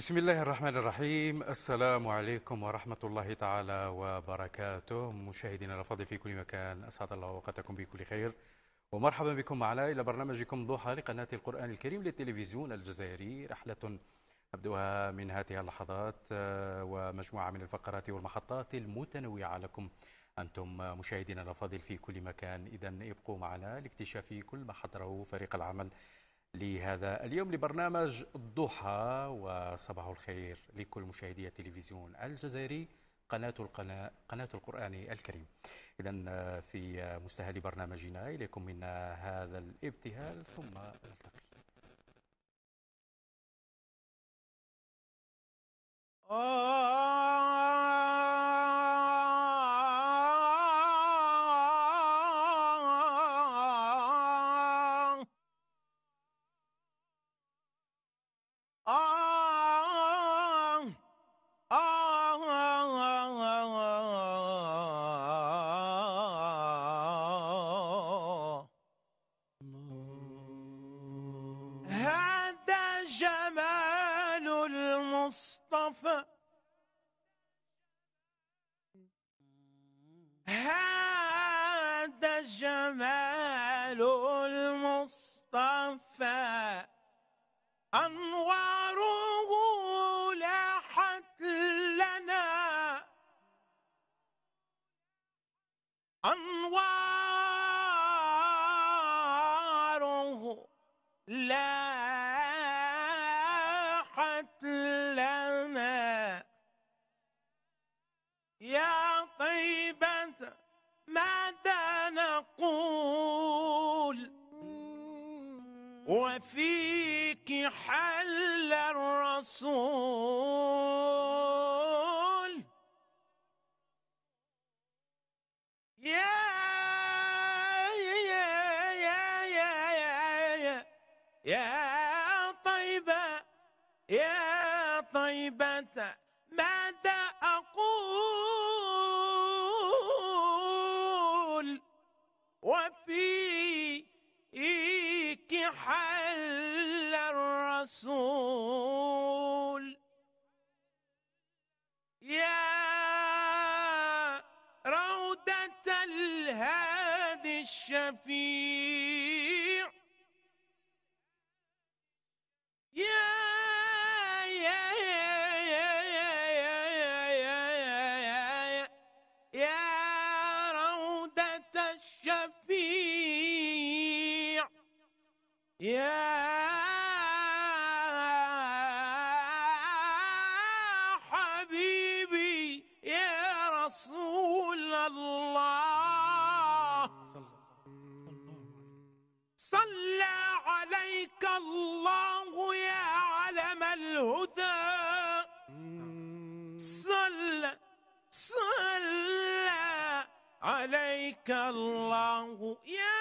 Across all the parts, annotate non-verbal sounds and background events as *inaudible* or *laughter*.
بسم الله الرحمن الرحيم. السلام عليكم ورحمة الله تعالى وبركاته. مشاهدينا الأفاضل في كل مكان أسعد الله أوقاتكم بكل خير. ومرحبا بكم معنا إلى برنامجكم ضحى لقناة القرآن الكريم للتلفزيون الجزائري. رحلة نبدأها من هذه اللحظات آه، ومجموعة من الفقرات والمحطات المتنوعة لكم أنتم. مشاهدينا الأفاضل في كل مكان إذا ابقوا معنا لاكتشاف كل ما حضره فريق العمل لهذا اليوم لبرنامج الضحى وصباح الخير لكل مشاهدي التلفزيون الجزائري قناة القناة قناة القرآن الكريم. إذا في مستهل برنامجنا إليكم منا هذا الابتهال ثم نلتقي. هذا يا طيبة ماذا أقول؟ وفيك حل الرسول. يا روضة الهادي الشفيع يا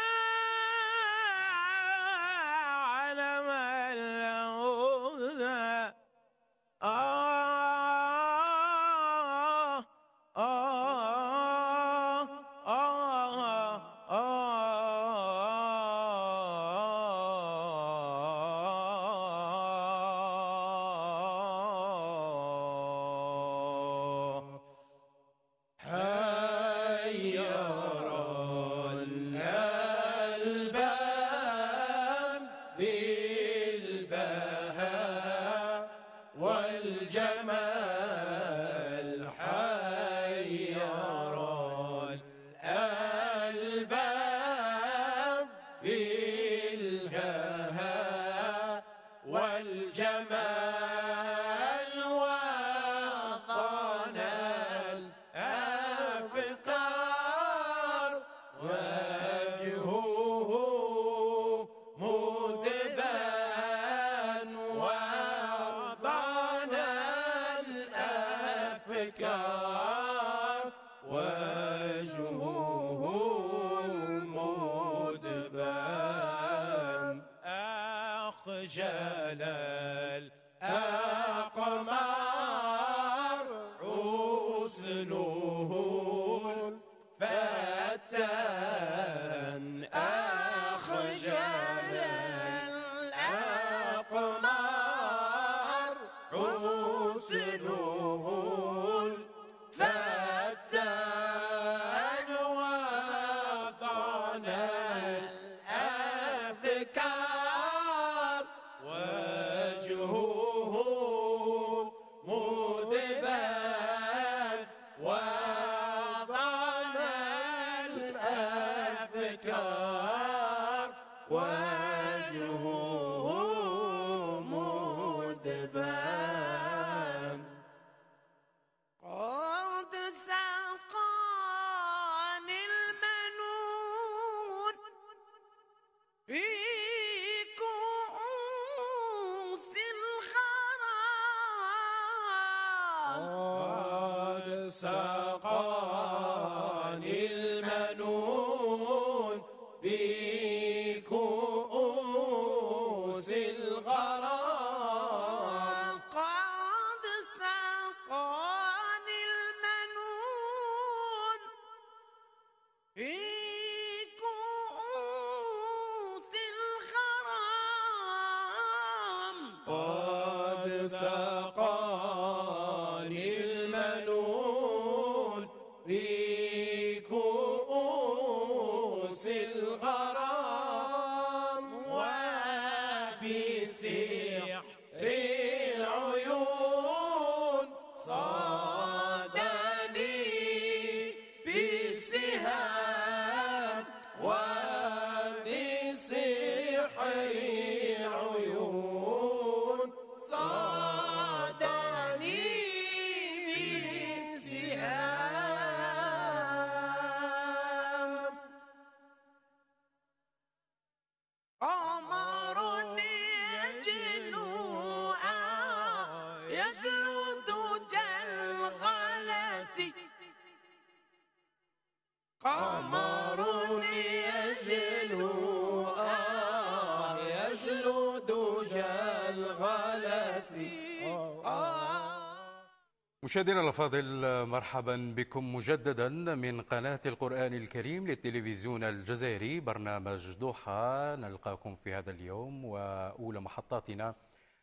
مشاهدينا الافاضل مرحبا بكم مجددا من قناة القرآن الكريم للتلفزيون الجزائري برنامج ضحى نلقاكم في هذا اليوم وأولى محطاتنا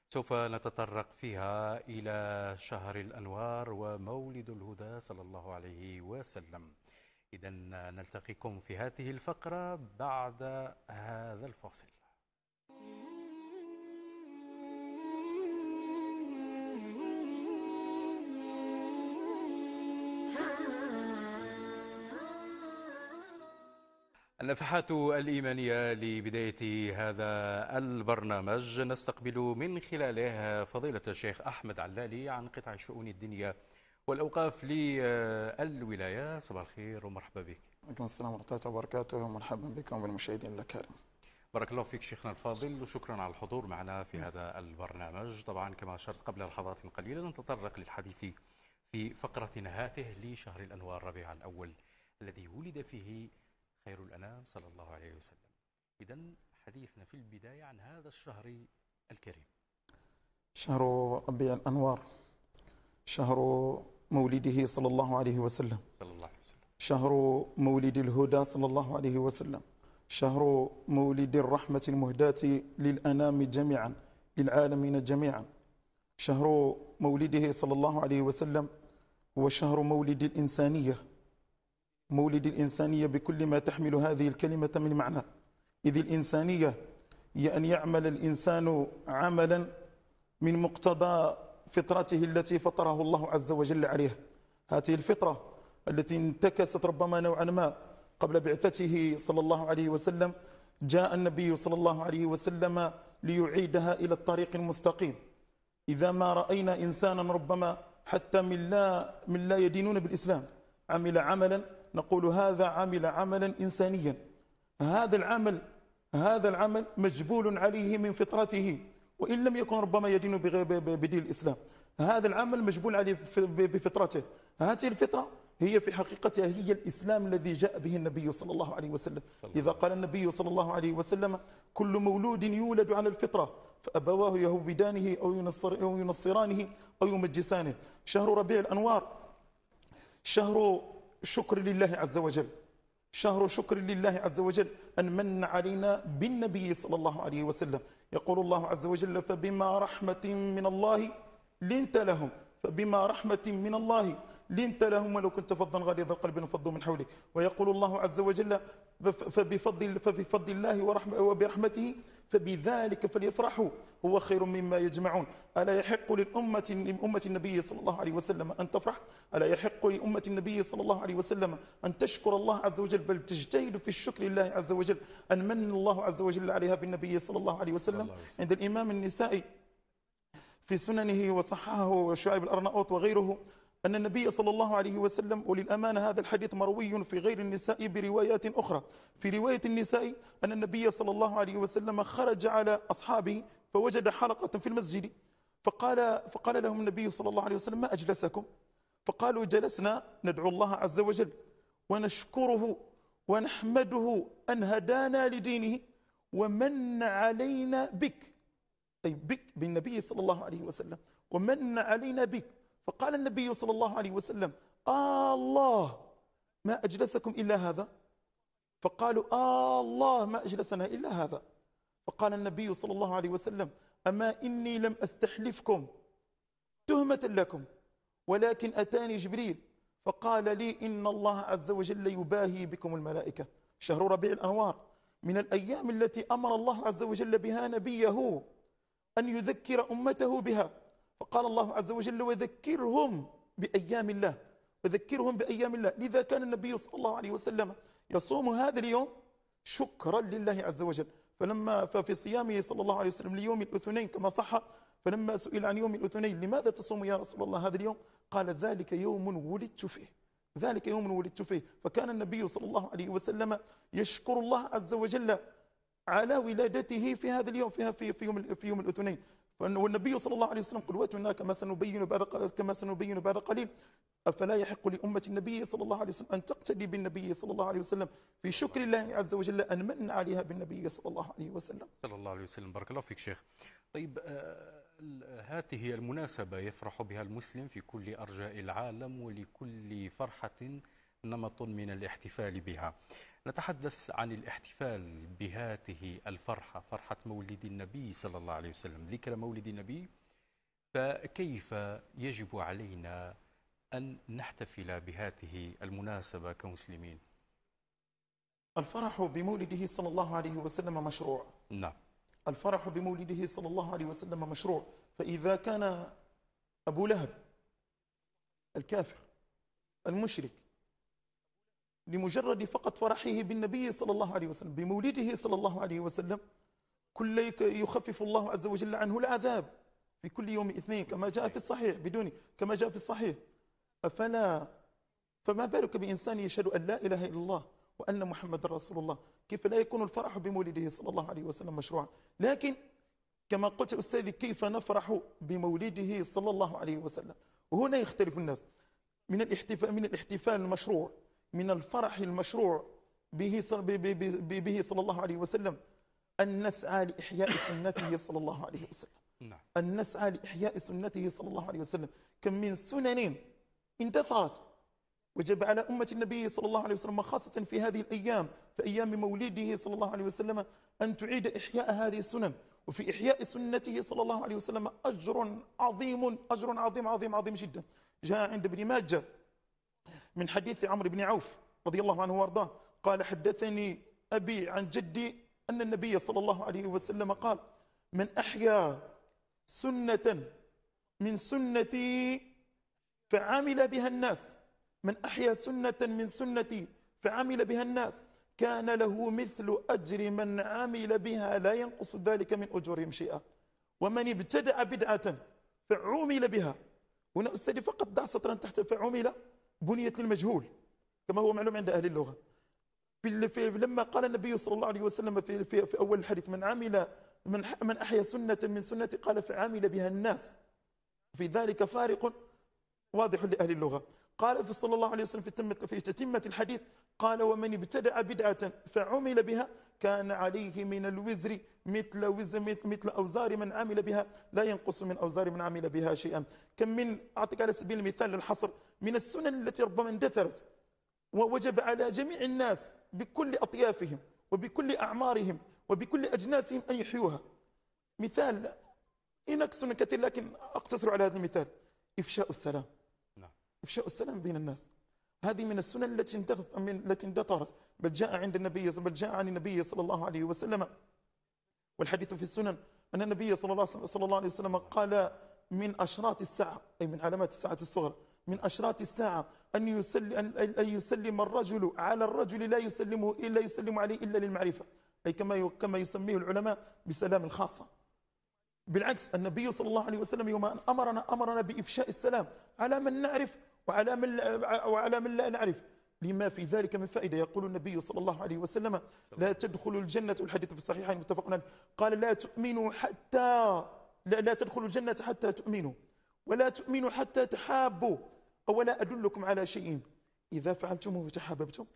سوف نتطرق فيها إلى شهر الأنوار ومولد الهدى صلى الله عليه وسلم. اذا نلتقيكم في هذه الفقرة بعد هذا الفاصل. النفحات الإيمانية لبداية هذا البرنامج. نستقبل من خلاله فضيلة الشيخ أحمد علالي عن قطاع الشؤون الدينية والأوقاف للولاية. صباح الخير ومرحبا بك. عليكم السلام ورحمة الله وبركاته. ومرحبا بكم بالمشاهدين الأكارم بارك الله فيك شيخنا الفاضل وشكرا على الحضور معنا في هذا البرنامج. طبعا كما أشرت قبل لحظات قليلة نتطرق للحديث في فقرة هاته لشهر الأنوار ربيع الأول الذي ولد فيه خير الأنام صلى الله عليه وسلم. إذا حديثنا في البداية عن هذا الشهر الكريم. شهر ربيع الأنوار. شهر مولده صلى الله عليه وسلم. صلى الله عليه وسلم. شهر مولد الهدى صلى الله عليه وسلم. شهر مولد الرحمة المهداة للأنام جميعا للعالمين جميعا. شهر مولده صلى الله عليه وسلم هو شهر مولد الإنسانية. مولد الإنسانية بكل ما تحمل هذه الكلمة من معنى. إذ الإنسانية هي أن يعمل الإنسان عملا من مقتضى فطرته التي فطره الله عز وجل عليها. هذه الفطرة التي انتكست ربما نوعا ما قبل بعثته صلى الله عليه وسلم جاء النبي صلى الله عليه وسلم ليعيدها إلى الطريق المستقيم. إذا ما رأينا إنسانا ربما حتى من لا, من لا يدينون بالإسلام عمل عملا نقول هذا عمل عملا إنسانيا. هذا العمل هذا العمل مجبول عليه من فطرته وإن لم يكن ربما يدين بدين الإسلام. هذا العمل مجبول عليه بفطرته. هذه الفطرة هي في حقيقتها هي الإسلام الذي جاء به النبي صلى الله عليه وسلم. إذا قال النبي صلى الله عليه وسلم كل مولود يولد على الفطرة فأبواه يهودانه أو, ينصر أو ينصرانه أو يمجسانه. شهر ربيع الأنوار شهر شكر لله عز وجل. شهر شكر لله عز وجل أن من علينا بالنبي صلى الله عليه وسلم. يقول الله عز وجل فبما رحمة من الله لنت لهم. فبما رحمة من الله لنت لهم ولو كنت فظا غليظ القلب انفضوا من حولك ويقول الله عز وجل فبفضل, فبفضل الله ورحمة وبرحمته فبذلك فليفرحوا. هو خير مما يجمعون. ألا يحق للأمة لأمة النبي صلى الله عليه وسلم أن تفرح؟ ألا يحق لأمة النبي صلى الله عليه وسلم أن تشكر الله عز وجل؟ بل تجتهد في الشكر لله عز وجل أن من الله عز وجل عليها بالنبي صلى الله عليه وسلم. عند الإمام النسائي في سننه وصححه شعيب الأرناؤوط وغيره أن النبي صلى الله عليه وسلم وللأمانة هذا الحديث مروي في غير النساء بروايات أخرى. في رواية النساء أن النبي صلى الله عليه وسلم خرج على أصحابه فوجد حلقة في المسجد. فقال, فقال لهم النبي صلى الله عليه وسلم ما أجلسكم؟ فقالوا جلسنا ندعو الله عز وجل ونشكره ونحمده أن هدانا لدينه ومن علينا بك. أي بك بالنبي صلى الله عليه وسلم. ومن علينا بك. فقال النبي صلى الله عليه وسلم آه الله ما أجلسكم إلا هذا? فقالوا آه الله ما أجلسنا إلا هذا. فقال النبي صلى الله عليه وسلم أما إني لم أستحلفكم تهمة لكم ولكن أتاني جبريل. فقال لي إن الله عز وجل يباهي بكم الملائكة. شهر ربيع الأنوار. من الأيام التي أمر الله عز وجل بها نبيه أن يذكر أمته بها. فقال الله عز وجل وذكرهم بأيام الله وذكرهم بأيام الله. لذا كان النبي صلى الله عليه وسلم يصوم هذا اليوم شكرا لله عز وجل. فلما ففي صيامه صلى الله عليه وسلم ليوم الاثنين كما صح فلما سئل عن يوم الاثنين لماذا تصوم يا رسول الله هذا اليوم؟ قال ذلك يوم ولدت فيه. ذلك يوم ولدت فيه. فكان النبي صلى الله عليه وسلم يشكر الله عز وجل على ولادته في هذا اليوم في في يوم في يوم الاثنين. والنبي صلى الله عليه وسلم قدوتنا كما سنبين بعد كما سنبين بعد قليل. أفلا يحق لأمة النبي صلى الله عليه وسلم أن تقتدي بالنبي صلى الله عليه وسلم في شكر الله عز وجل أن من عليها بالنبي صلى الله عليه وسلم. صلى الله عليه وسلم. بارك الله فيك شيخ. طيب آه، هذه المناسبة يفرح بها المسلم في كل أرجاء العالم ولكل فرحة نمط من الاحتفال بها. نتحدث عن الاحتفال بهذه الفرحة فرحة مولد النبي صلى الله عليه وسلم. ذكر مولد النبي فكيف يجب علينا أن نحتفل بهذه المناسبة كمسلمين؟ الفرح بمولده صلى الله عليه وسلم مشروع. نعم. الفرح بمولده صلى الله عليه وسلم مشروع. فإذا كان أبو لهب الكافر المشرك لمجرد فقط فرحه بالنبي صلى الله عليه وسلم بمولده صلى الله عليه وسلم كل يخفف الله عز وجل عنه العذاب في كل يوم اثنين كما جاء في الصحيح بدون كما جاء في الصحيح. أفلا فما بالك بإنسان يشهد أن لا إله إلا الله وأن محمد رسول الله؟ كيف لا يكون الفرح بمولده صلى الله عليه وسلم مشروعا؟ لكن كما قلت أستاذي كيف نفرح بمولده صلى الله عليه وسلم؟ وهنا يختلف الناس. من الاحتفال من الاحتفال المشروع من الفرح المشروع به به صلى الله عليه وسلم أن نسعى لإحياء سنته صلى الله عليه وسلم. نعم. أن نسعى لإحياء سنته صلى الله عليه وسلم. كم من سنن اندثرت وجب على أمة النبي صلى الله عليه وسلم خاصة في هذه الأيام في أيام مولده صلى الله عليه وسلم أن تعيد إحياء هذه السنن. وفي إحياء سنته صلى الله عليه وسلم أجر عظيم أجر عظيم عظيم عظيم جدا جاء عند ابن ماجه من حديث عمرو بن عوف رضي الله عنه وأرضاه. قال حدثني أبي عن جدي أن النبي صلى الله عليه وسلم قال من أحيا سنة من سنتي فعمل بها الناس. من أحيا سنة من سنتي فعمل بها الناس. كان له مثل أجر من عمل بها لا ينقص ذلك من أجورهم شيئا. ومن ابتدع بدعة فعمل بها. هنا أستاذي فقط ضع سطرا تحت. فعمل بنيت للمجهول كما هو معلوم عند أهل اللغة. في لما قال النبي صلى الله عليه وسلم في, في, في أول الحديث من عمل من, من أحيا سنة من سنتي قال فعمل بها الناس. في ذلك فارق واضح لأهل اللغة. قال في صلى الله عليه وسلم في تتمة, في تتمة الحديث قال ومن ابتدع بدعة فعمل بها كان عليه من الوزر مثل وزر مثل أوزار من عمل بها لا ينقص من أوزار من عمل بها شيئا. كم من أعطيك على سبيل المثال للحصر من السنن التي ربما اندثرت ووجب على جميع الناس بكل أطيافهم وبكل أعمارهم وبكل أجناسهم أن يحيوها. مثال هناك سنن كثير لكن أقتصر على هذا المثال إفشاء السلام. نعم. إفشاء السلام بين الناس. هذه من السنن التي اندثرت التي اندثرت بل جاء عند النبي بل جاء عن النبي صلى الله عليه وسلم. والحديث في السنن أن النبي صلى الله صلى الله عليه وسلم قال من أشراط الساعة أي من علامات الساعة الصغرى من أشراط الساعة أن يسلم, أن يسلم الرجل على الرجل لا يسلمه إلا يسلم عليه إلا للمعرفة. أي كما كما يسميه العلماء بسلام الخاصة. بالعكس النبي صلى الله عليه وسلم يوم أن أمرنا أمرنا بإفشاء السلام على من نعرف وعلى من وعلى من لا نعرف. لما في ذلك من فائدة يقول النبي صلى الله عليه وسلم لا تدخلوا الجنة. الحديث في الصحيحين متفق عليه قال لا تؤمنوا حتى لا, لا تدخلوا الجنة حتى تؤمنوا ولا تؤمنوا حتى تحابوا أولا أدلكم على شيء إذا فعلتموه تحاببتم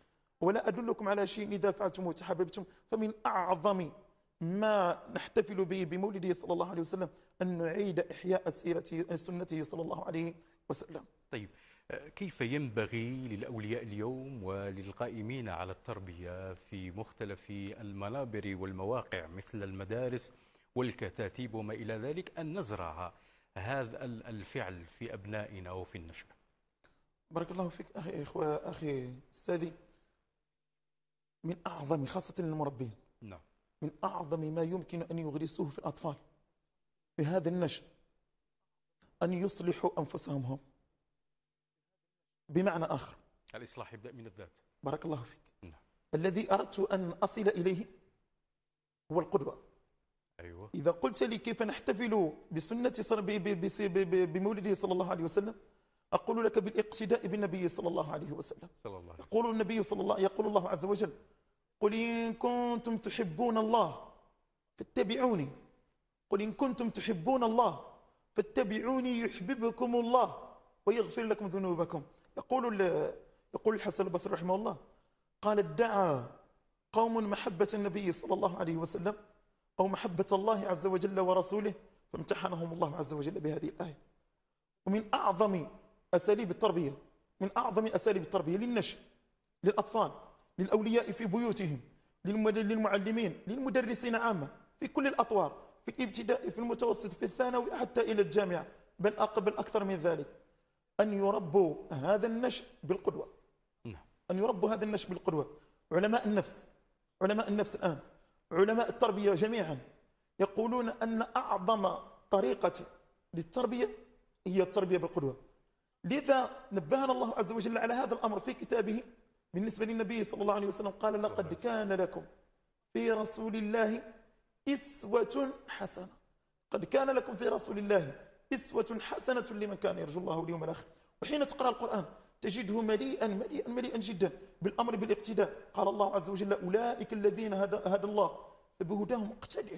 ولا أدلكم على شيء إذا فعلتموه تحاببتم فمن أعظم ما نحتفل به بمولده صلى الله عليه وسلم أن نعيد إحياء سيرته سنته صلى الله عليه وسلم. طيب. كيف ينبغي للأولياء اليوم وللقائمين على التربية في مختلف المنابر والمواقع مثل المدارس والكتاتيب وما إلى ذلك أن نزرع هذا ال- الفعل في أبنائنا وفي النشأ بارك الله فيك أخي إخوة أخي أستاذي. من أعظم خاصة للمربين نعم. من أعظم ما يمكن أن يغرسوه في الأطفال في هذا النشأ أن يصلحوا أنفسهم. هم بمعنى آخر. الإصلاح يبدأ من الذات. بارك الله فيك. نعم. الذي أردت أن أصل إليه هو القدوة. أيوة. إذا قلت لي كيف نحتفل بسنة بمولده صلى الله عليه وسلم أقول لك بالاقتداء بالنبي صلى الله عليه وسلم. صلى الله عليه يقول النبي صلى الله يقول الله عز وجل قل إن كنتم تحبون الله فاتبعوني. قل إن كنتم تحبون الله فاتبعوني يحببكم الله ويغفر لكم ذنوبكم. يقول يقول الحسن البصري رحمه الله قال ادعى قوم محبة النبي صلى الله عليه وسلم أو محبة الله عز وجل ورسوله فامتحنهم الله عز وجل بهذه الآية. ومن أعظم أساليب التربية من أعظم أساليب التربية للنشء للأطفال للأولياء في بيوتهم للم- للمعلمين للمدرسين عامة في كل الأطوار في الابتدائي في المتوسط في الثانوي حتى إلى الجامعة بل أقبل أكثر من ذلك. أن يربوا هذا النشء بالقدوة. نعم. أن يربوا هذا النشء بالقدوة. علماء النفس علماء النفس الآن علماء التربية جميعا يقولون أن أعظم طريقة للتربية هي التربية بالقدوة. لذا نبهنا الله عز وجل على هذا الأمر في كتابه بالنسبة للنبي صلى الله عليه وسلم قال لقد كان لكم في رسول الله إسوة حسنة. قد كان لكم في رسول الله إسوة حسنة لمن كان يرجو الله واليوم الآخر. وحين تقرأ القرآن تجده مليئا مليئا مليئا جدا بالأمر بالاقتداء. قال الله عز وجل أولئك الذين هدى, الله فبهداهم اقتدع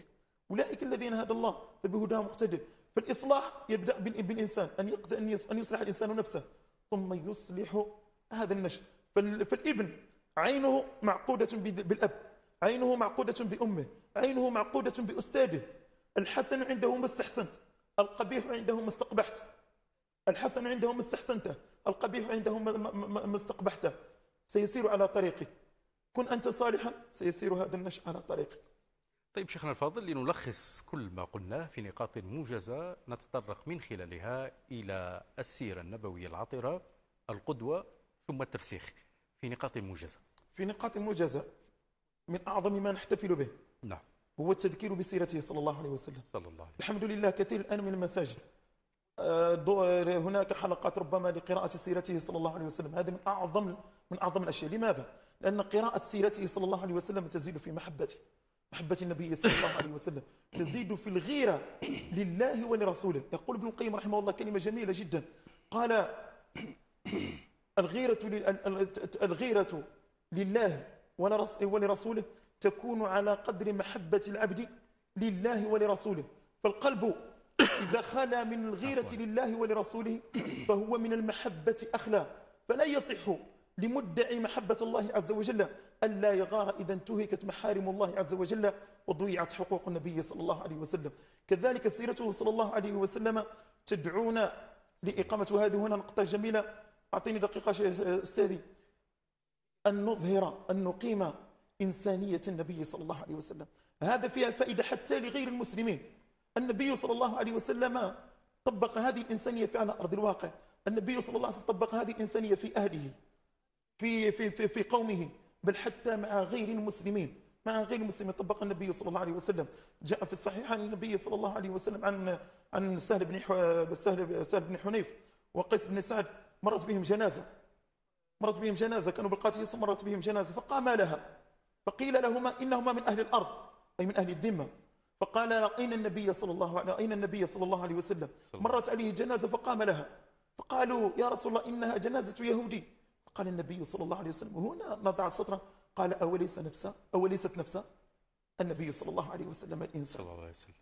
أولئك الذين هدى الله فبهداهم اقتدع فالإصلاح يبدأ بال- بالإنسان أن أن يص- أن يصلح الإنسان نفسه. ثم يصلح هذا النشء فال- فالإبن عينه معقودة بالأب. عينه معقودة بأمه. عينه معقودة بأستاذه. الحسن عنده ما استحسنت القبيح عنده ما استقبحت الحسن عنده ما استحسنته القبيح عنده ما- استقبحته سيسير على طريقك كن أنت صالحا سيسير هذا النشء على طريقك. طيب شيخنا الفاضل لنلخص كل ما قلناه في نقاط موجزة نتطرق من خلالها إلى السيرة النبوية العطرة القدوة ثم الترسيخ في نقاط موجزة. في نقاط موجزة من أعظم ما نحتفل به. نعم. هو التذكير بسيرته صلى الله عليه وسلم. صلى الله عليه الحمد لله كثير الآن من المساجد. آه، هناك حلقات ربما لقراءة سيرته صلى الله عليه وسلم. هذا من أعظم من أعظم الأشياء. لماذا؟ لأن قراءة سيرته صلى الله عليه وسلم تزيد في محبته. محبة النبي صلى الله عليه وسلم. تزيد في الغيرة لله ولرسوله. يقول ابن القيم رحمه الله كلمة جميلة جدا. قال *clears throat* الغيرة الغيرة لله ولرس- ولرسوله تكون على قدر محبة العبد لله ولرسوله. فالقلب إذا خلا من الغيرة. لله ولرسوله فهو من المحبة أخلى فلا يصح لمدعي محبة الله عز وجل ألا يغار إذا انتهكت محارم الله عز وجل وضيعت حقوق النبي صلى الله عليه وسلم. كذلك سيرته صلى الله عليه وسلم تدعونا لإقامة هذه هنا نقطة جميلة. أعطيني دقيقة أستاذي. أن نظهر أن نقيم إنسانية النبي صلى الله عليه وسلم. هذا فيها فائدة حتى لغير المسلمين. النبي صلى الله عليه وسلم طبق هذه الإنسانية في على أرض الواقع. النبي صلى الله عليه وسلم طبق هذه الإنسانية في أهله في في في, في قومه بل حتى مع غير المسلمين. مع غير المسلمين طبق النبي صلى الله عليه وسلم. جاء في الصحيح عن النبي صلى الله عليه وسلم عن عن سهل بن سهل سهل بن حنيف وقيس بن سعد. مرت بهم جنازة. مرت بهم جنازة. كانوا بالقاتيس مرت بهم جنازة. فقام لها. فقيل لهما إنهما من أهل الأرض أي من أهل الذمة. فقال اين النبي صلى الله عليه اين النبي صلى الله عليه وسلم. مرت عليه جنازة فقام لها. فقالوا يا رسول الله إنها جنازة يهودي. قال النبي صلى الله عليه وسلم هنا نضع سطرا قال أوليس نفسا؟ أوليست نفسا؟ النبي صلى الله عليه وسلم الإنسان. صلى الله عليه وسلم.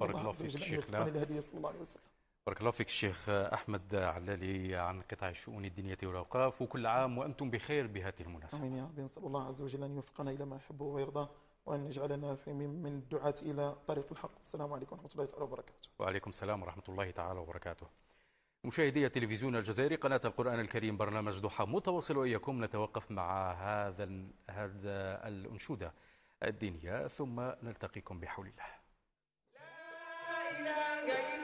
بارك الله فيك شيخنا. بارك الله فيك الشيخ أحمد علالي عن قطاع الشؤون الدينية والأوقاف وكل عام وأنتم بخير بهذه المناسبة. آمين يا رب. نسأل الله عز وجل أن يوفقنا إلى ما يحبه ويرضاه وأن يجعلنا في من من الدعاة إلى طريق الحق. السلام عليكم ورحمة الله تعالى وبركاته. وعليكم السلام ورحمة الله تعالى وبركاته. مشاهدي التلفزيون الجزائري قناة القرآن الكريم برنامج ضحى متواصل وإياكم نتوقف مع هذا هذا الأنشودة الدينية ثم نلتقيكم بحول الله. إله إلا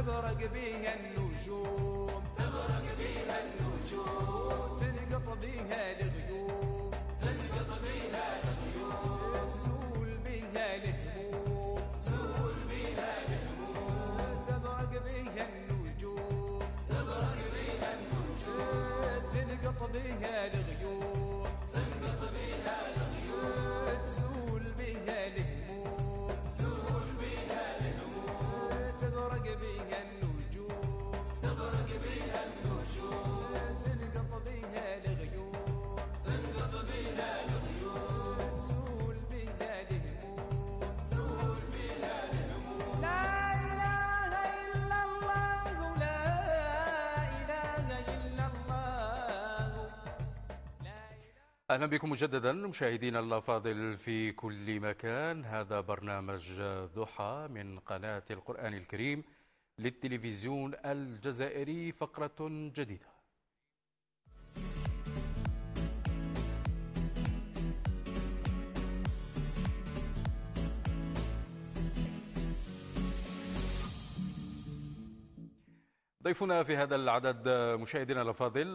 تبرق بها النجوم. تبرق بها النجوم. بها الغيوم. تنقط بها الغيوم. تزول بها الهموم. تزول بها الهموم. تبرق بها النجوم. تبرق بها النجوم. تنقط بها الغيوم. أهلا بكم مجددا مشاهدينا الافاضل في كل مكان. هذا برنامج ضحى من قناة القرآن الكريم للتلفزيون الجزائري فقرة جديدة. ضيفنا في هذا العدد مشاهدينا الأفاضل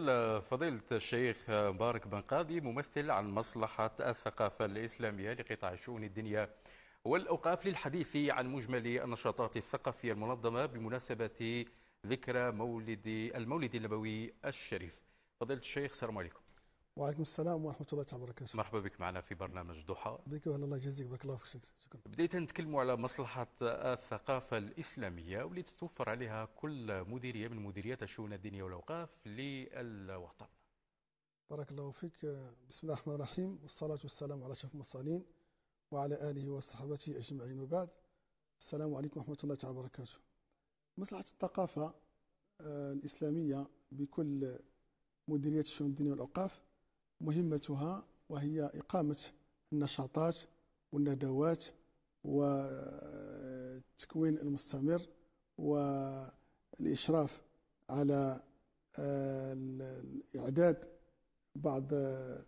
فضيلة الشيخ مبارك بن قاضي ممثل عن مصلحة الثقافة الإسلامية لقطاع الشؤون الدينية والأوقاف للحديث عن مجمل النشاطات الثقافية المنظمة بمناسبة ذكرى مولد المولد النبوي الشريف. فضيلة الشيخ السلام عليكم. وعليكم السلام ورحمة الله تعالى وبركاته. مرحبا بك معنا في برنامج ضحى. بك الله يجزيك بارك الله فيك شكرا. بداية نتكلموا على مصلحة الثقافة الإسلامية واللي تتوفر عليها كل مديرية من مديريات الشؤون الدينية والأوقاف للوطن. بارك الله فيك. بسم الله الرحمن الرحيم والصلاة والسلام على أشرف المرسلين وعلى آله وصحبه أجمعين. وبعد السلام عليكم ورحمة الله تعالى وبركاته. مصلحة الثقافة آه، الإسلامية بكل مديرية الشؤون الدينية والأوقاف مهمتها وهي إقامة النشاطات والندوات والتكوين المستمر والإشراف على آه، الإعداد بعض آه،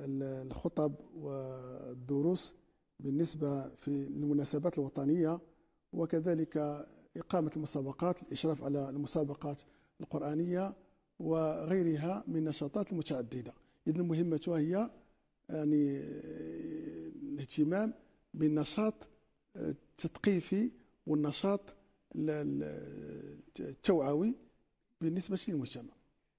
الخطب والدروس بالنسبة في المناسبات الوطنية وكذلك إقامة المسابقات الإشراف على المسابقات القرآنية وغيرها من النشاطات المتعددة. إذن مهمتها هي؟ يعني الاهتمام بالنشاط آه، التثقيفي والنشاط ال- ال- التوعوي بالنسبة للمجتمع.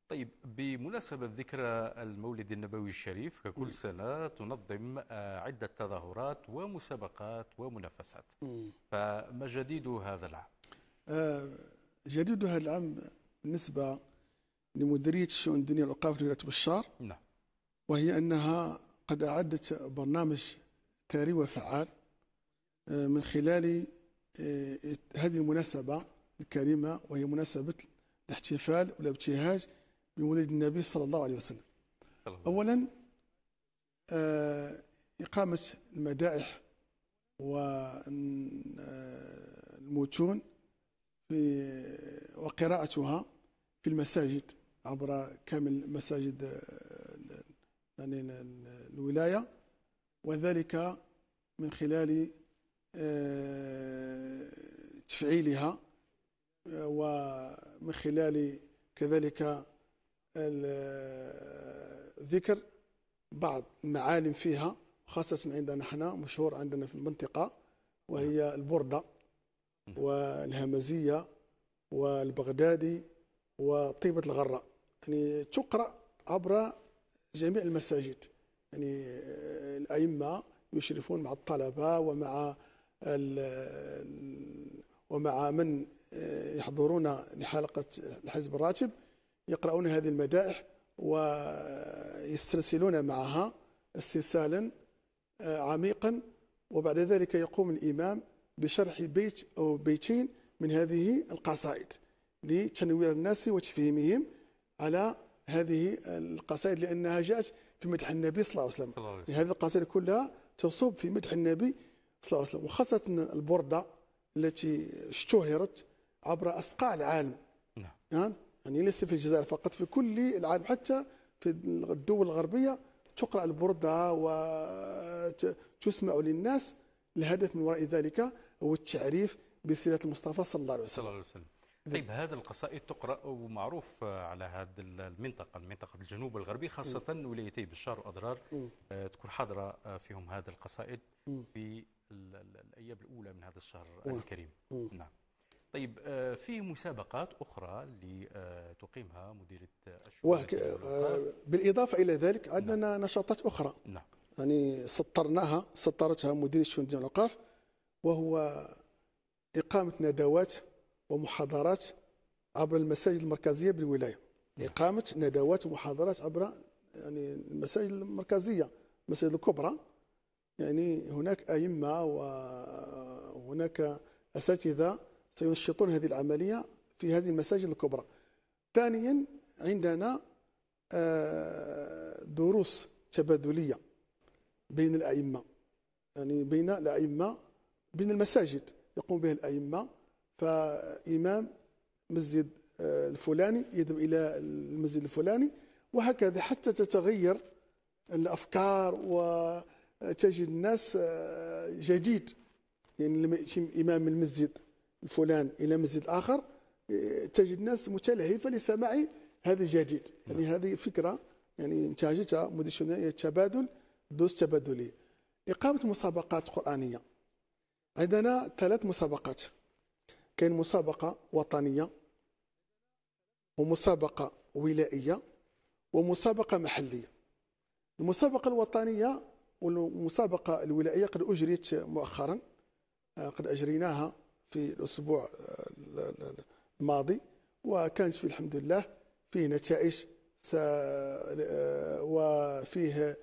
طيب بمناسبة ذكرى المولد النبوي الشريف ككل سنة تنظم آه، عدة تظاهرات ومسابقات ومنافسات. فما جديد هذا العام؟ آه، جديد هذا العام بالنسبة لمديرية الشؤون الدينية والأوقاف لولاية بشار. نعم. وهي أنها قد أعدت برنامج ثري وفعال آه، من خلال آه، هذه المناسبة الكريمة وهي مناسبة الاحتفال والابتهاج بمولد النبي صلى الله عليه وسلم. أولا آه، إقامة المدائح والمتون في وقراءتها في المساجد عبر كامل مساجد يعني ال- ال- الولاية وذلك من خلال آه، تفعيلها آه، ومن خلال كذلك ذكر بعض المعالم فيها خاصة عندنا إحنا مشهور عندنا في المنطقة وهي البردة والهمزية والبغدادي وطيبة الغراء. يعني تقرأ عبر جميع المساجد. يعني آه، الأئمة يشرفون مع الطلبة ومع ومع من آه، يحضرون لحلقة الحزب الراتب يقرؤون هذه المدائح ويسترسلون معها استرسالا آه، عميقا. وبعد ذلك يقوم الإمام بشرح بيت أو بيتين من هذه القصائد لتنوير الناس وتفهيمهم على هذه القصائد لأنها جاءت في مدح النبي صلى الله عليه وسلم. وسلم. هذه القصائد كلها تصب في مدح النبي صلى الله عليه وسلم وخاصة البردة التي اشتهرت عبر أسقاع العالم. نعم. يعني يعني ليس في الجزائر فقط في كل العالم حتى في الدول الغربية تقرأ البردة وتسمع للناس الهدف من وراء ذلك هو التعريف بسيرة المصطفى صلى الله عليه صلى وسلم الله عليه وسلم. طيب هذا القصائد تقرأ ومعروف على هذه المنطقة المنطقة الجنوب الغربي خاصة ولايتي بشار وأضرار. آه، تكون حاضرة آه، فيهم هذه القصائد. في ال- ال- الأيام الأولى من هذا الشهر. الكريم. نعم طيب آه، في مسابقات أخرى اللي آه، تقيمها مديرية الشؤون. آه، بالإضافة إلى ذلك عندنا نشاطات أخرى نعم يعني سطرناها سطرتها مدير الشؤون والأوقاف وهو إقامة ندوات ومحاضرات عبر المساجد المركزية بالولاية. إقامة ندوات ومحاضرات عبر يعني المساجد المركزية المساجد الكبرى. يعني هناك أئمة وهناك أساتذة سينشطون هذه العملية في هذه المساجد الكبرى. ثانيا عندنا آه، دروس تبادلية بين الأئمة. يعني بين الأئمة بين المساجد يقوم بها الأئمة فإمام مسجد آه، الفلاني يذهب إلى المسجد الفلاني وهكذا حتى تتغير الأفكار وتجد الناس آه، جديد. يعني لما يأتي إمام المسجد الفلان إلى مسجد آخر آه، تجد ناس متلهفة لسماع هذا الجديد يعني هذه فكرة يعني انتاجتها مدير تبادل دروس تبادلية. إقامة مسابقات قرآنية. عندنا ثلاث مسابقات. كاين مسابقة وطنية ومسابقة ولائية ومسابقة محلية. المسابقة الوطنية والمسابقة الولائية قد أجريت مؤخرا آه، قد أجريناها في الأسبوع آه، ال- ال- الماضي وكانت فيه الحمد لله فيه نتائج آه، وفيه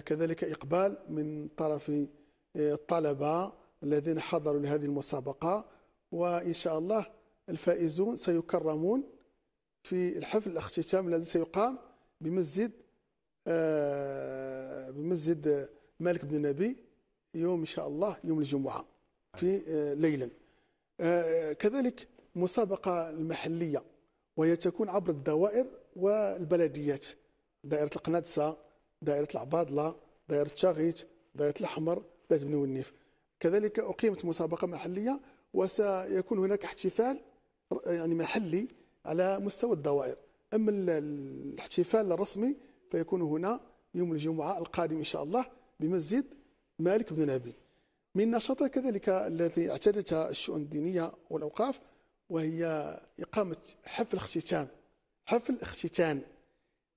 كذلك إقبال من طرف الطلبة الذين حضروا لهذه المسابقة وإن شاء الله الفائزون سيكرمون في الحفل الاختتام الذي سيقام بمسجد آه، بمسجد مالك بن نبي يوم إن شاء الله يوم الجمعة في آه، ليلا. آه، كذلك مسابقة المحلية وهي تكون عبر الدوائر والبلديات. دائرة القنادسة دائرة العبادلة دائرة شاغيت دائرة الأحمر دائرة بن والنيف. كذلك أقيمت مسابقة محلية وسيكون هناك احتفال يعني محلي على مستوى الدوائر. ال- الاحتفال الرسمي فيكون هنا يوم الجمعة القادم إن شاء الله بمسجد مالك بن نبي. من النشاطات كذلك الذي اعتادتها الشؤون الدينية والأوقاف وهي إقامة حفل اختتام حفل اختتان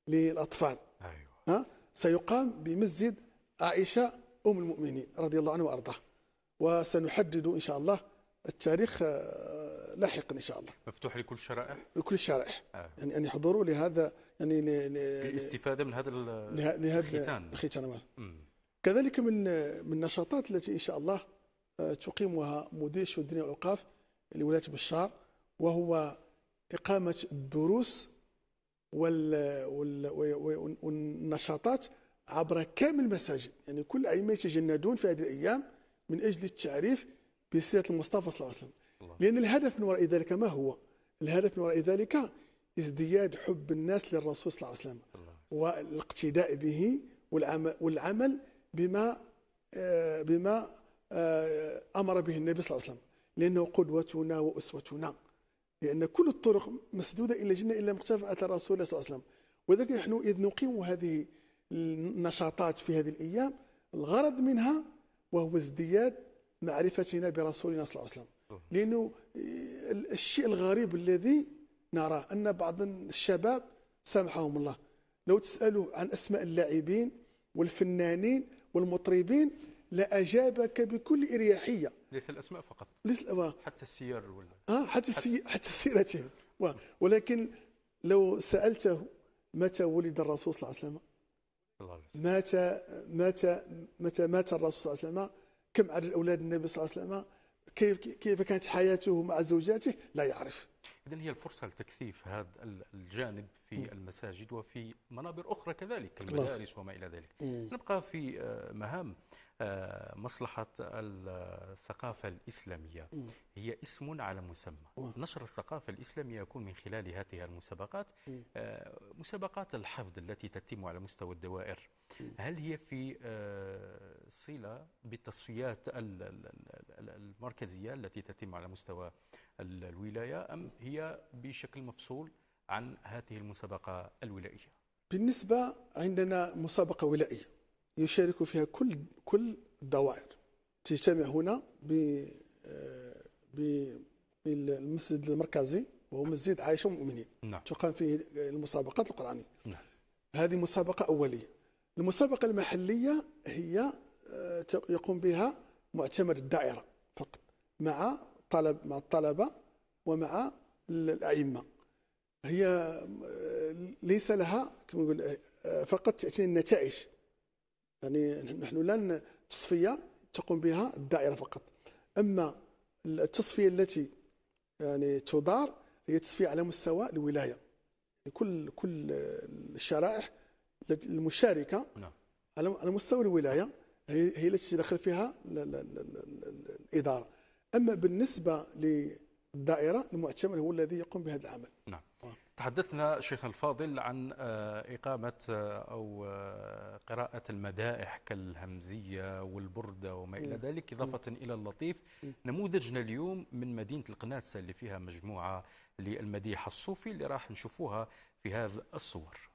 للأطفال. أيوة. ها؟ سيقام بمسجد عائشة أم المؤمنين رضي الله عنها وأرضاها وسنحدد إن شاء الله التاريخ آه، لاحقا إن شاء الله مفتوح لكل الشرائح بكل الشرائح آه. يعني أن يحضروا لهذا يعني ل- ل- الاستفادة من هذا لهذا الختان. الختان مم. كذلك من من النشاطات التي إن شاء الله آه، تقيمها مدير الشؤون الدينيه والأوقاف لولاية بشار وهو إقامة الدروس وال وال وال- والنشاطات عبر كامل المساجد يعني كل أئمة يتجندون في هذه الأيام من أجل التعريف بسيرة المصطفى صلى الله عليه وسلم. الله. لأن الهدف من وراء ذلك ما هو؟ الهدف من وراء ذلك ازدياد حب الناس للرسول صلى الله عليه وسلم الله. والاقتداء به والعمل, والعمل بما آه، بما آه، أمر به النبي صلى الله عليه وسلم. لأنه قدوتنا وأسوتنا. لأن كل الطرق مسدودة إلى الجنه إلا مقتفى اثر رسول الله صلى الله عليه وسلم. وذلك نحن إذ نقيم هذه النشاطات في هذه الأيام الغرض منها وهو ازدياد معرفتنا برسولنا صلى الله عليه وسلم. لأنه آه، الشيء الغريب الذي نراه أن بعض الشباب سامحهم الله. لو تساله عن أسماء اللاعبين والفنانين والمطربين لاجابك بكل إريحية. ليس الأسماء فقط. ليس آه، حتى السير ولا آه حتى السي... حتى سيرتهم. و- ولكن لو سألته متى ولد الرسول صلى الله عليه وسلم؟ صلى الله عليه وسلم. متى متى متى مات الرسول صلى الله عليه وسلم؟ كم عدد أولاد النبي صلى الله عليه وسلم؟ كيف كيف كانت حياته مع زوجاته؟ لا يعرف. إذا هي الفرصة لتكثيف هذا ال- الجانب في المساجد وفي منابر أخرى كذلك. المدارس وما إلى ذلك. نبقى في آه، مهام. مصلحة الثقافة الإسلامية. هي اسم على مسمى. نشر الثقافة الإسلامية يكون من خلال هذه المسابقات. آه، مسابقات الحفظ التي تتم على مستوى الدوائر. هل هي في آه، صلة بالتصفيات ال- ال- ال- ال- المركزية التي تتم على مستوى ال- الولاية أم هي بشكل مفصول عن هذه المسابقة الولائية بالنسبة عندنا مسابقة ولائية يشارك فيها كل كل الدوائر. تجتمع هنا ب آه، ب- بالمسجد المركزي وهو مسجد عائشة المؤمنين. نعم. تقام فيه المسابقات القرآنية. نعم. هذه مسابقة أولية. المسابقة المحلية هي آه، يقوم بها معتمد الدائرة فقط مع طلب مع الطلبة ومع ال- الأئمة. هي آه، ليس لها كما نقول فقط تأتي النتائج. يعني نحن لا التصفية تقوم بها الدائرة فقط. أما التصفية التي يعني تدار هي تصفية على مستوى الولاية. كل كل الشرائح المشاركة نعم. على مستوى الولاية هي هي التي تدخل فيها ال- ال- ال- ال- ال- الإدارة. أما بالنسبة للدائرة المعتمد هو الذي يقوم بهذا العمل. تحدثنا شيخنا الفاضل عن آه، إقامة آه، أو آه، قراءة المدائح كالهمزية والبردة وما إلى. ذلك إضافة إلى اللطيف. نموذجنا اليوم من مدينة القناتسة اللي فيها مجموعة للمديح الصوفي اللي راح نشوفوها في هذه الصور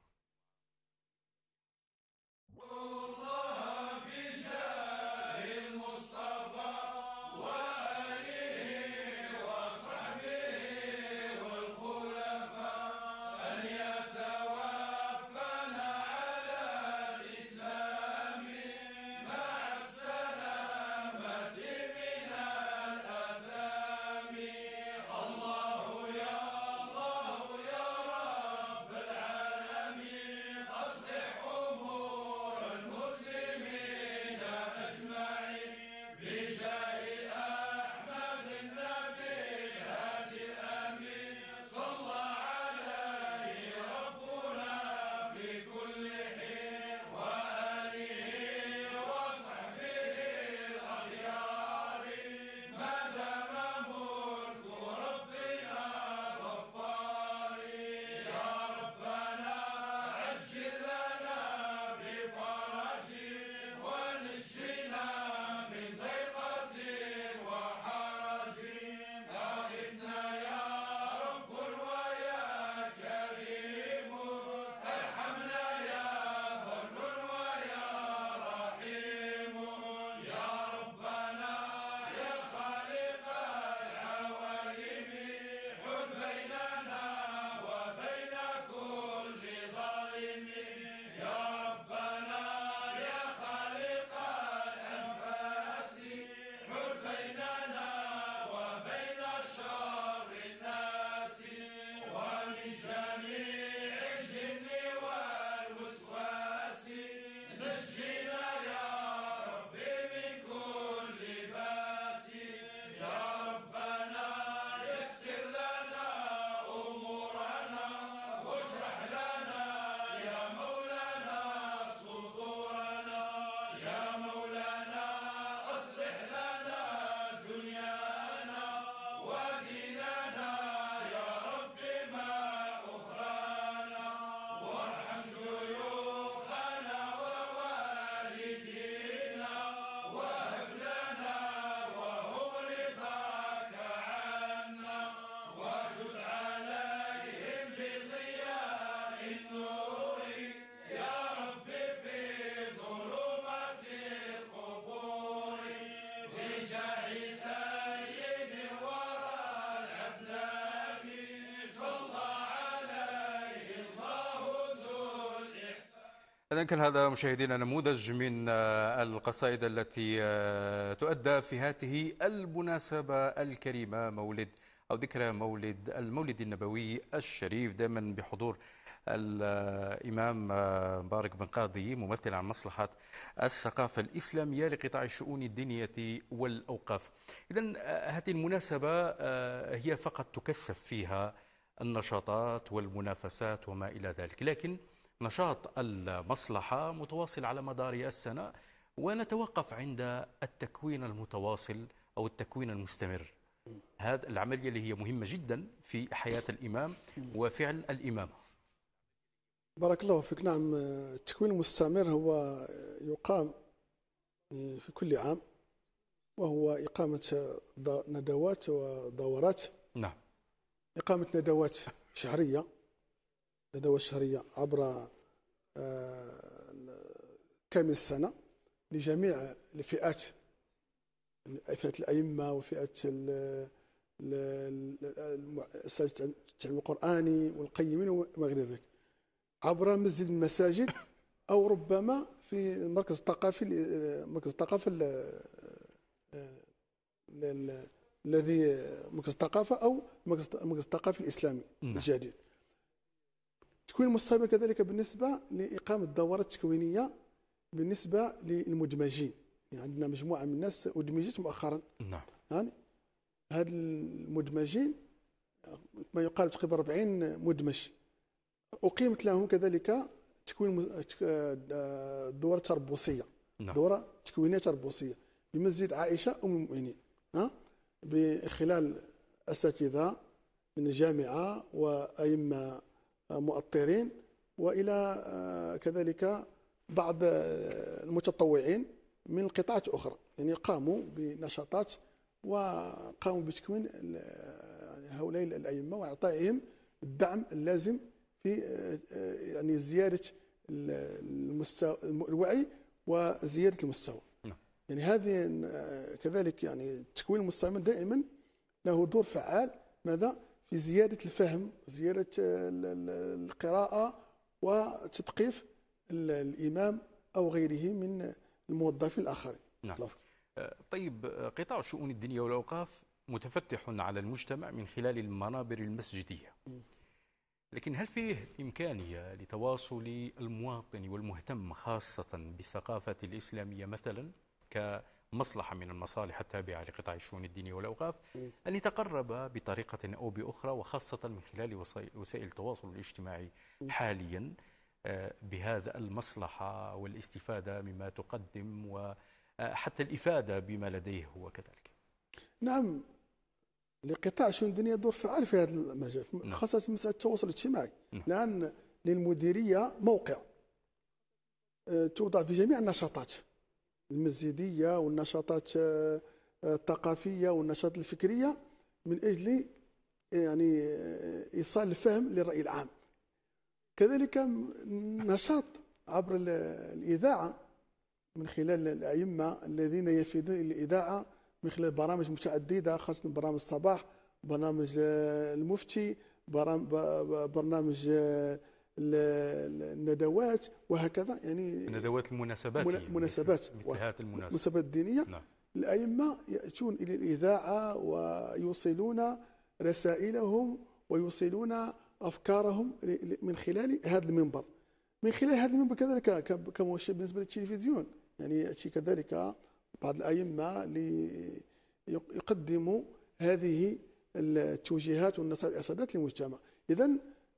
إذا كان هذا مشاهدينا نموذج من آه، القصائد التي آه، تؤدى في هذه المناسبة الكريمة مولد أو ذكرى مولد المولد النبوي الشريف دائما بحضور الإمام آه، مبارك بن قاضي ممثل عن مصلحة الثقافة الإسلامية لقطاع الشؤون الدينية والأوقاف. إذا هذه المناسبة هي فقط تكثف فيها النشاطات والمنافسات وما إلى ذلك لكن نشاط المصلحة متواصل على مدار السنة ونتوقف عند التكوين المتواصل أو التكوين المستمر. هذا العملية اللي هي مهمة جدا في حياة الإمام وفعل الإمامة. بارك الله فيك. نعم التكوين المستمر هو يقام في كل عام وهو إقامة ندوات ودورات. نعم. إقامة ندوات شهرية ندوات شهرية عبر كامل السنة لجميع الفئات فئة الأئمة وفئة ال- ال- ال- الم- أساتذة التعليم القرآني والقيمين وما غير ذلك عبر مسجد من المساجد أو ربما في المركز الثقافي مركز الثقافة ال- ال- ال- الذي مركز الثقافة أو مركز المركز الثقافي الإسلامي نعم. الجديد تكوين مستمر كذلك بالنسبة لإقامة دورات تكوينية بالنسبة للمدمجين. يعني عندنا مجموعة من الناس أدمجت مؤخرا. نعم. يعني هاد المدمجين ما يقارب تقريبا 40 مدمج. أقيمت لهم كذلك تكوين دورة تربصية نعم. دورة تكوينية تربصية بمسجد عائشة أم المؤمنين. ها؟ بخلال أساتذة من الجامعة وأئمة مؤطرين وإلى آه، كذلك بعض آه، المتطوعين من القطاعات الأخرى يعني قاموا بنشاطات وقاموا بتكوين يعني هؤلاء الأئمة وإعطائهم الدعم اللازم في آه، يعني زيادة المستوى الوعي وزيادة المستوى. نعم. يعني هذه كذلك يعني التكوين المستمر دائما له دور فعال. ماذا؟ في زيادة الفهم زيادة آه، ال- ال- القراءة وتثقيف ال- الإمام أو غيره من الموظفين الآخرين. نعم. آه، طيب آه، قطاع الشؤون الدينية والأوقاف متفتح على المجتمع من خلال المنابر المسجدية. لكن هل فيه إمكانية لتواصل المواطن والمهتم خاصة بالثقافة الإسلامية مثلا؟ كمصلحة من المصالح التابعة لقطاع الشؤون الدينية والأوقاف أن يتقرب بطريقة أو بأخرى وخاصة من خلال وسائل- التواصل الاجتماعي حاليا آه، بهذا المصلحة والاستفادة مما تقدم وحتى الإفادة بما لديه هو كذلك نعم لقطاع الشؤون الدينية دور فعال في هذا المجال نعم. خاصة في مسألة التواصل الاجتماعي نعم. لأن للمديرية موقع آه، توضع في جميع النشاطات المسجدية والنشاطات آه، آه، الثقافية والنشاطات الفكرية من أجل آه، يعني آه، إيصال الفهم للرأي العام. كذلك نشاط عبر ال- الإذاعة من خلال الأئمة الذين يفيدون الإذاعة من خلال برامج متعددة خاصة برامج الصباح برنامج المفتي برام- الندوات وهكذا يعني ندوات المناسبات منا- هي مناسبات. مثل هذه المناسبة. المناسبات الدينية نعم. الأئمة يأتون إلى الإذاعة ويوصلون رسائلهم ويوصلون ل- من خلال هذا المنبر. من خلال هذا المنبر كذلك ك- كما شيء بالنسبة للتلفزيون يعني يأتي كذلك بعض الأئمة ليقدموا هذه التوجيهات والنصائح والإرشادات للمجتمع. إذا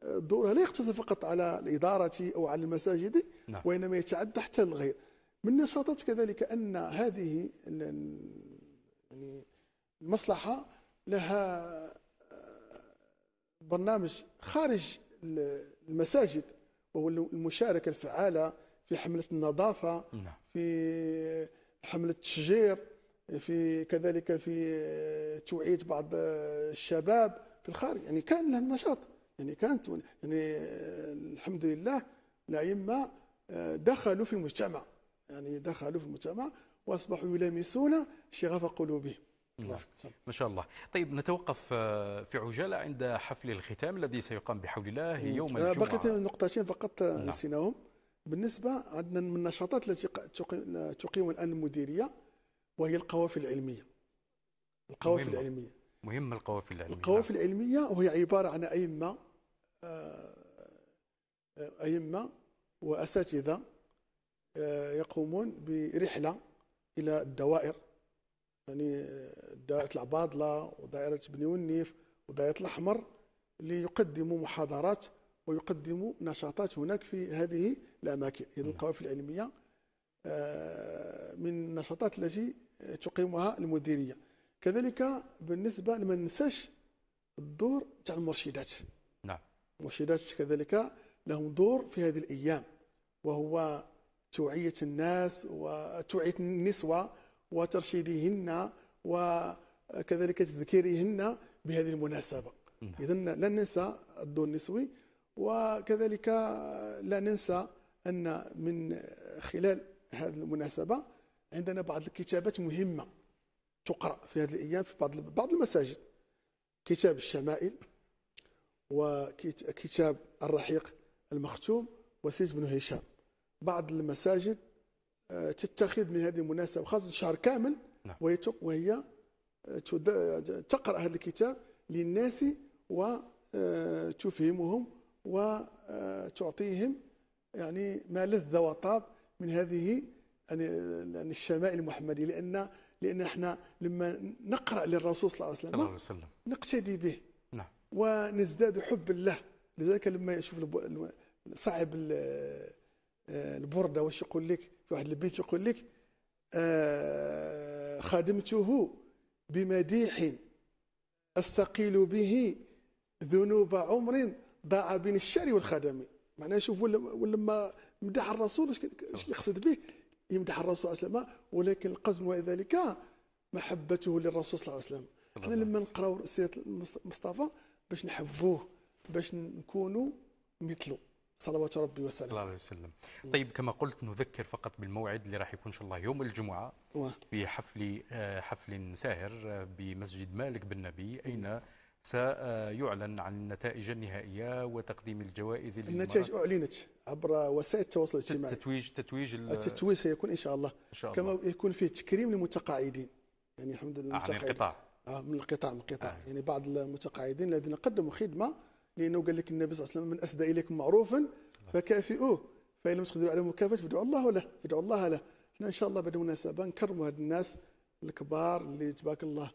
دورها لا يقتصر فقط على الإدارة أو على المساجد نعم. وإنما يتعدى حتى للغير من النشاطات كذلك أن هذه يعني المصلحة لها آه، برنامج خارج ال- المساجد وهو المشاركة الفعالة في حملة النظافة نعم. في حملة التشجير في كذلك في توعية بعض الشباب في الخارج. يعني كان له نشاط. يعني كانت يعني الحمد لله الأئمة دخلوا في المجتمع. يعني دخلوا في المجتمع وأصبحوا يلامسون شغف قلوبهم. نعم. ما شاء الله. طيب نتوقف آه، في عجالة عند حفل الختام الذي سيقام بحول الله يوم آه، الجمعة. بقيت نقطتين فقط آه، نسيناهم. بالنسبة عندنا من النشاطات التي تقيم, الآن المديرية وهي القوافل العلمية. القوافل مهمة. العلمية. مهم القوافل العلمية. القوافل العلمية وهي عبارة عن أئمة آه، آه، أئمة وأساتذة آه، يقومون برحلة إلى الدوائر. يعني آه، دائرة العباضلة ودائرة بني والنيف ودائرة الأحمر ليقدموا محاضرات ويقدموا نشاطات هناك في هذه الأماكن. إذن القوافل العلمية آه، من النشاطات التي تقيمها المديرية. كذلك بالنسبة لما ننساش الدور تاع المرشدات. نعم المرشدات كذلك لهم دور في هذه الأيام وهو توعية الناس وتوعيه النسوة وترشيدهن وكذلك تذكيرهن بهذه المناسبة نعم. اذا لا ننسى الدور النسوي وكذلك لا ننسى أن من خلال هذه المناسبة عندنا بعض الكتابات مهمة تقرأ في هذه الأيام في بعض بعض المساجد كتاب الشمائل وكتاب الرحيق المختوم وسيس بن هشام. بعض المساجد آه، تتخذ من هذه المناسبة خاصة شهر كامل نعم. وهي آه، تقرأ هذا الكتاب للناس وتفهمهم وتعطيهم يعني ما لذ وطاب من هذه يعني يعني الشمائل المحمدية. لأن لأن إحنا لما نقرأ للرسول صلى الله عليه وسلم. نقتدي به. ونزداد حب الله. لذلك لما يشوف صاحب آه، البرده واش يقول لك؟ في واحد البيت يقول لك آه، خدمته بمديح أستقيل به ذنوب عمر ضاع بين الشر والخدم. معناه شوف ولما مدح الرسول إيش يقصد به؟ يمدح الرسول صلى الله عليه وسلم. ولكن القصد من ذلك محبته للرسول صلى الله عليه وسلم. إحنا لما نقراو سيره المصطفى باش نحبوه باش نكونوا مثله. صلوات ربي وسلامه. الله عليه وسلم. طيب كما قلت نذكر فقط بالموعد اللي راح يكون إن شاء الله يوم الجمعة. في حفل آه، حفل ساهر آه، بمسجد مالك بن نبي أين سيعلن عن النتائج النهائية وتقديم الجوائز النتائج أعلنت عبر وسائل التواصل الاجتماعي. تتويج تتويج ال- التتويج سيكون إن شاء الله. إن شاء الله. كما يكون فيه تكريم للمتقاعدين. يعني الحمد لله عن القطاع. من القطاع من القطاع. آه. يعني بعض المتقاعدين الذين قدموا خدمة لأنه قال لك النبي صلى الله عليه وسلم من أسدى إليكم معروفا فكافئوه. فإن لم تقدروا على مكافاه فادعوا الله له فادعوا الله له. إحنا إن شاء الله بعد المناسبه نكرموا هاد الناس الكبار اللي تبارك الله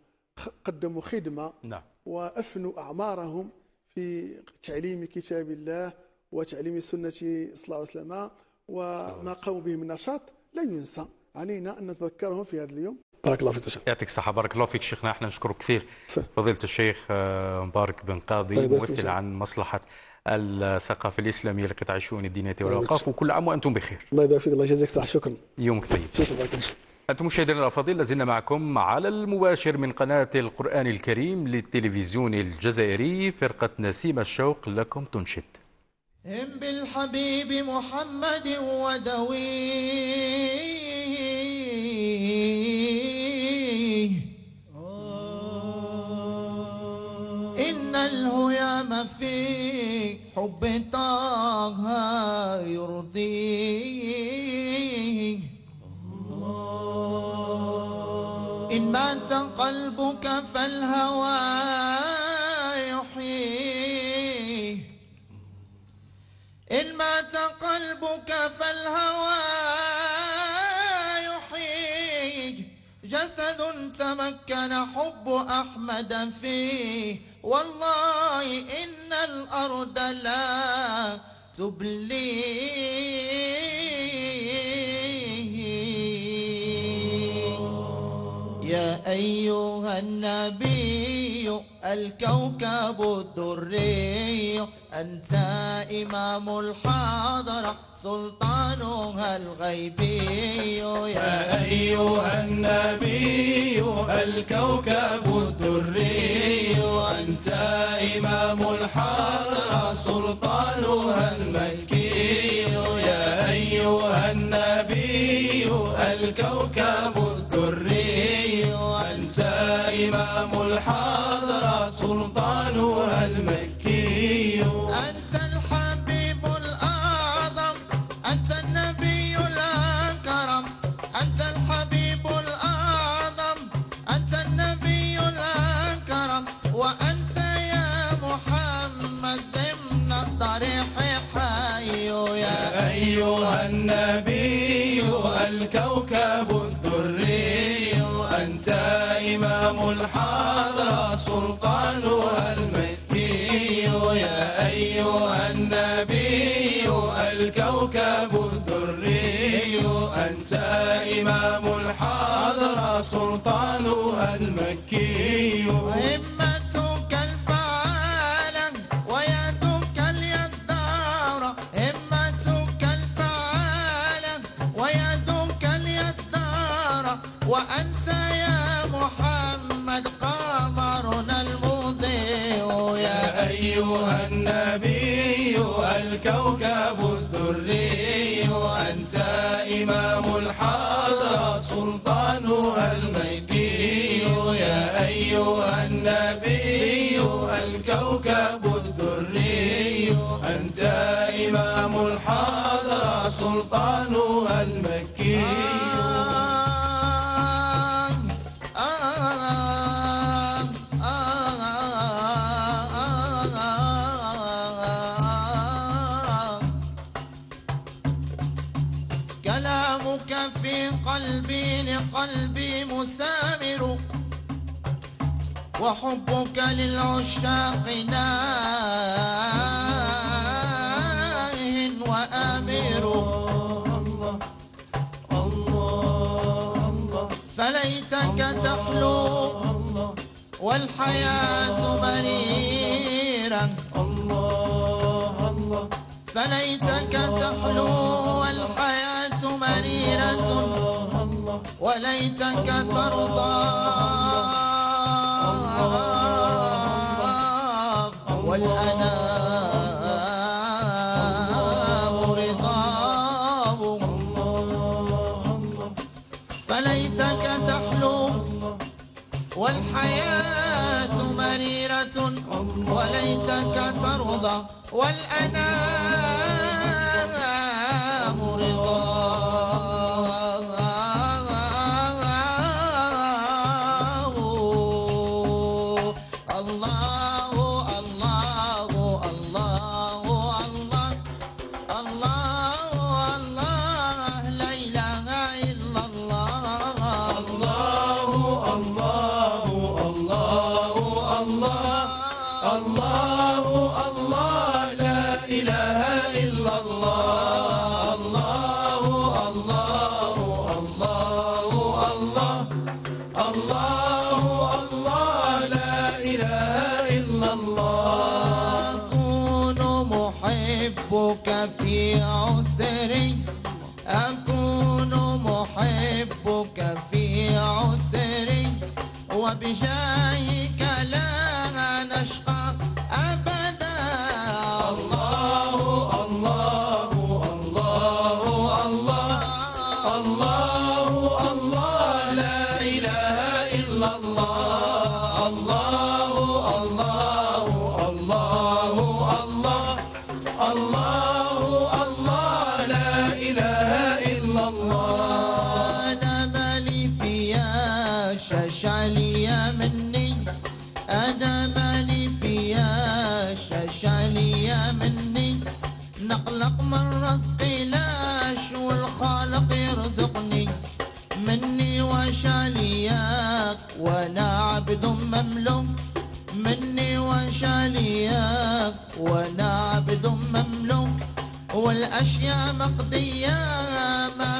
قدموا خدمة نعم. وأفنوا أعمارهم في تعليم كتاب الله وتعليم سنة صلى الله عليه وسلم وما قاموا به من نشاط لا ينسى علينا أن نتذكرهم في هذا اليوم. بارك الله فيك شيخ يعطيك الصحة بارك الله فيك شيخنا أحنا نشكرك كثير صح. فضيلة الشيخ آه، مبارك بن قاضي الله يبارك فيك ممثل. عن مصلحة الثقافة الإسلامية لقطاع الشؤون الدينية يبارك والأوقاف فيك. وكل عام وأنتم بخير الله يبارك فيك الله يجازيك صح شكرا يومك طيب شكرا بارك الله فيك. أنتم مشاهدينا الأفاضل لازلنا معكم على المباشر من قناة القرآن الكريم للتلفزيون الجزائري فرقة نسيم الشوق لكم تنشد هم بالحبيب محمد ودويه إن الهيام في حب طه يرضيه. إن مات قلبك فالهوى يحييه. إن مات قلبك فالهوى جسد تمكن حب أحمد فيه. والله إن الأرض لا تبليه يا أيها النبي الكوكب الدري. أنت إمام الحاضرة سلطانها الغيبي يا أيها النبي الكوكب الدري. أنت إمام الحاضرة سلطانها المكي يا أيها النبي الكوكب الدري. أنت إمام الحاضرة سلطانها المكي imamu قلبي مسامر وحبك للعشاق ناه وآمر. فليتك تخلو والحياة مريرة فليتك تخلو وليتك ترضى. والأنام فليتك والحياة مريرة. وليتك ترضى. والأنام مقضيه ما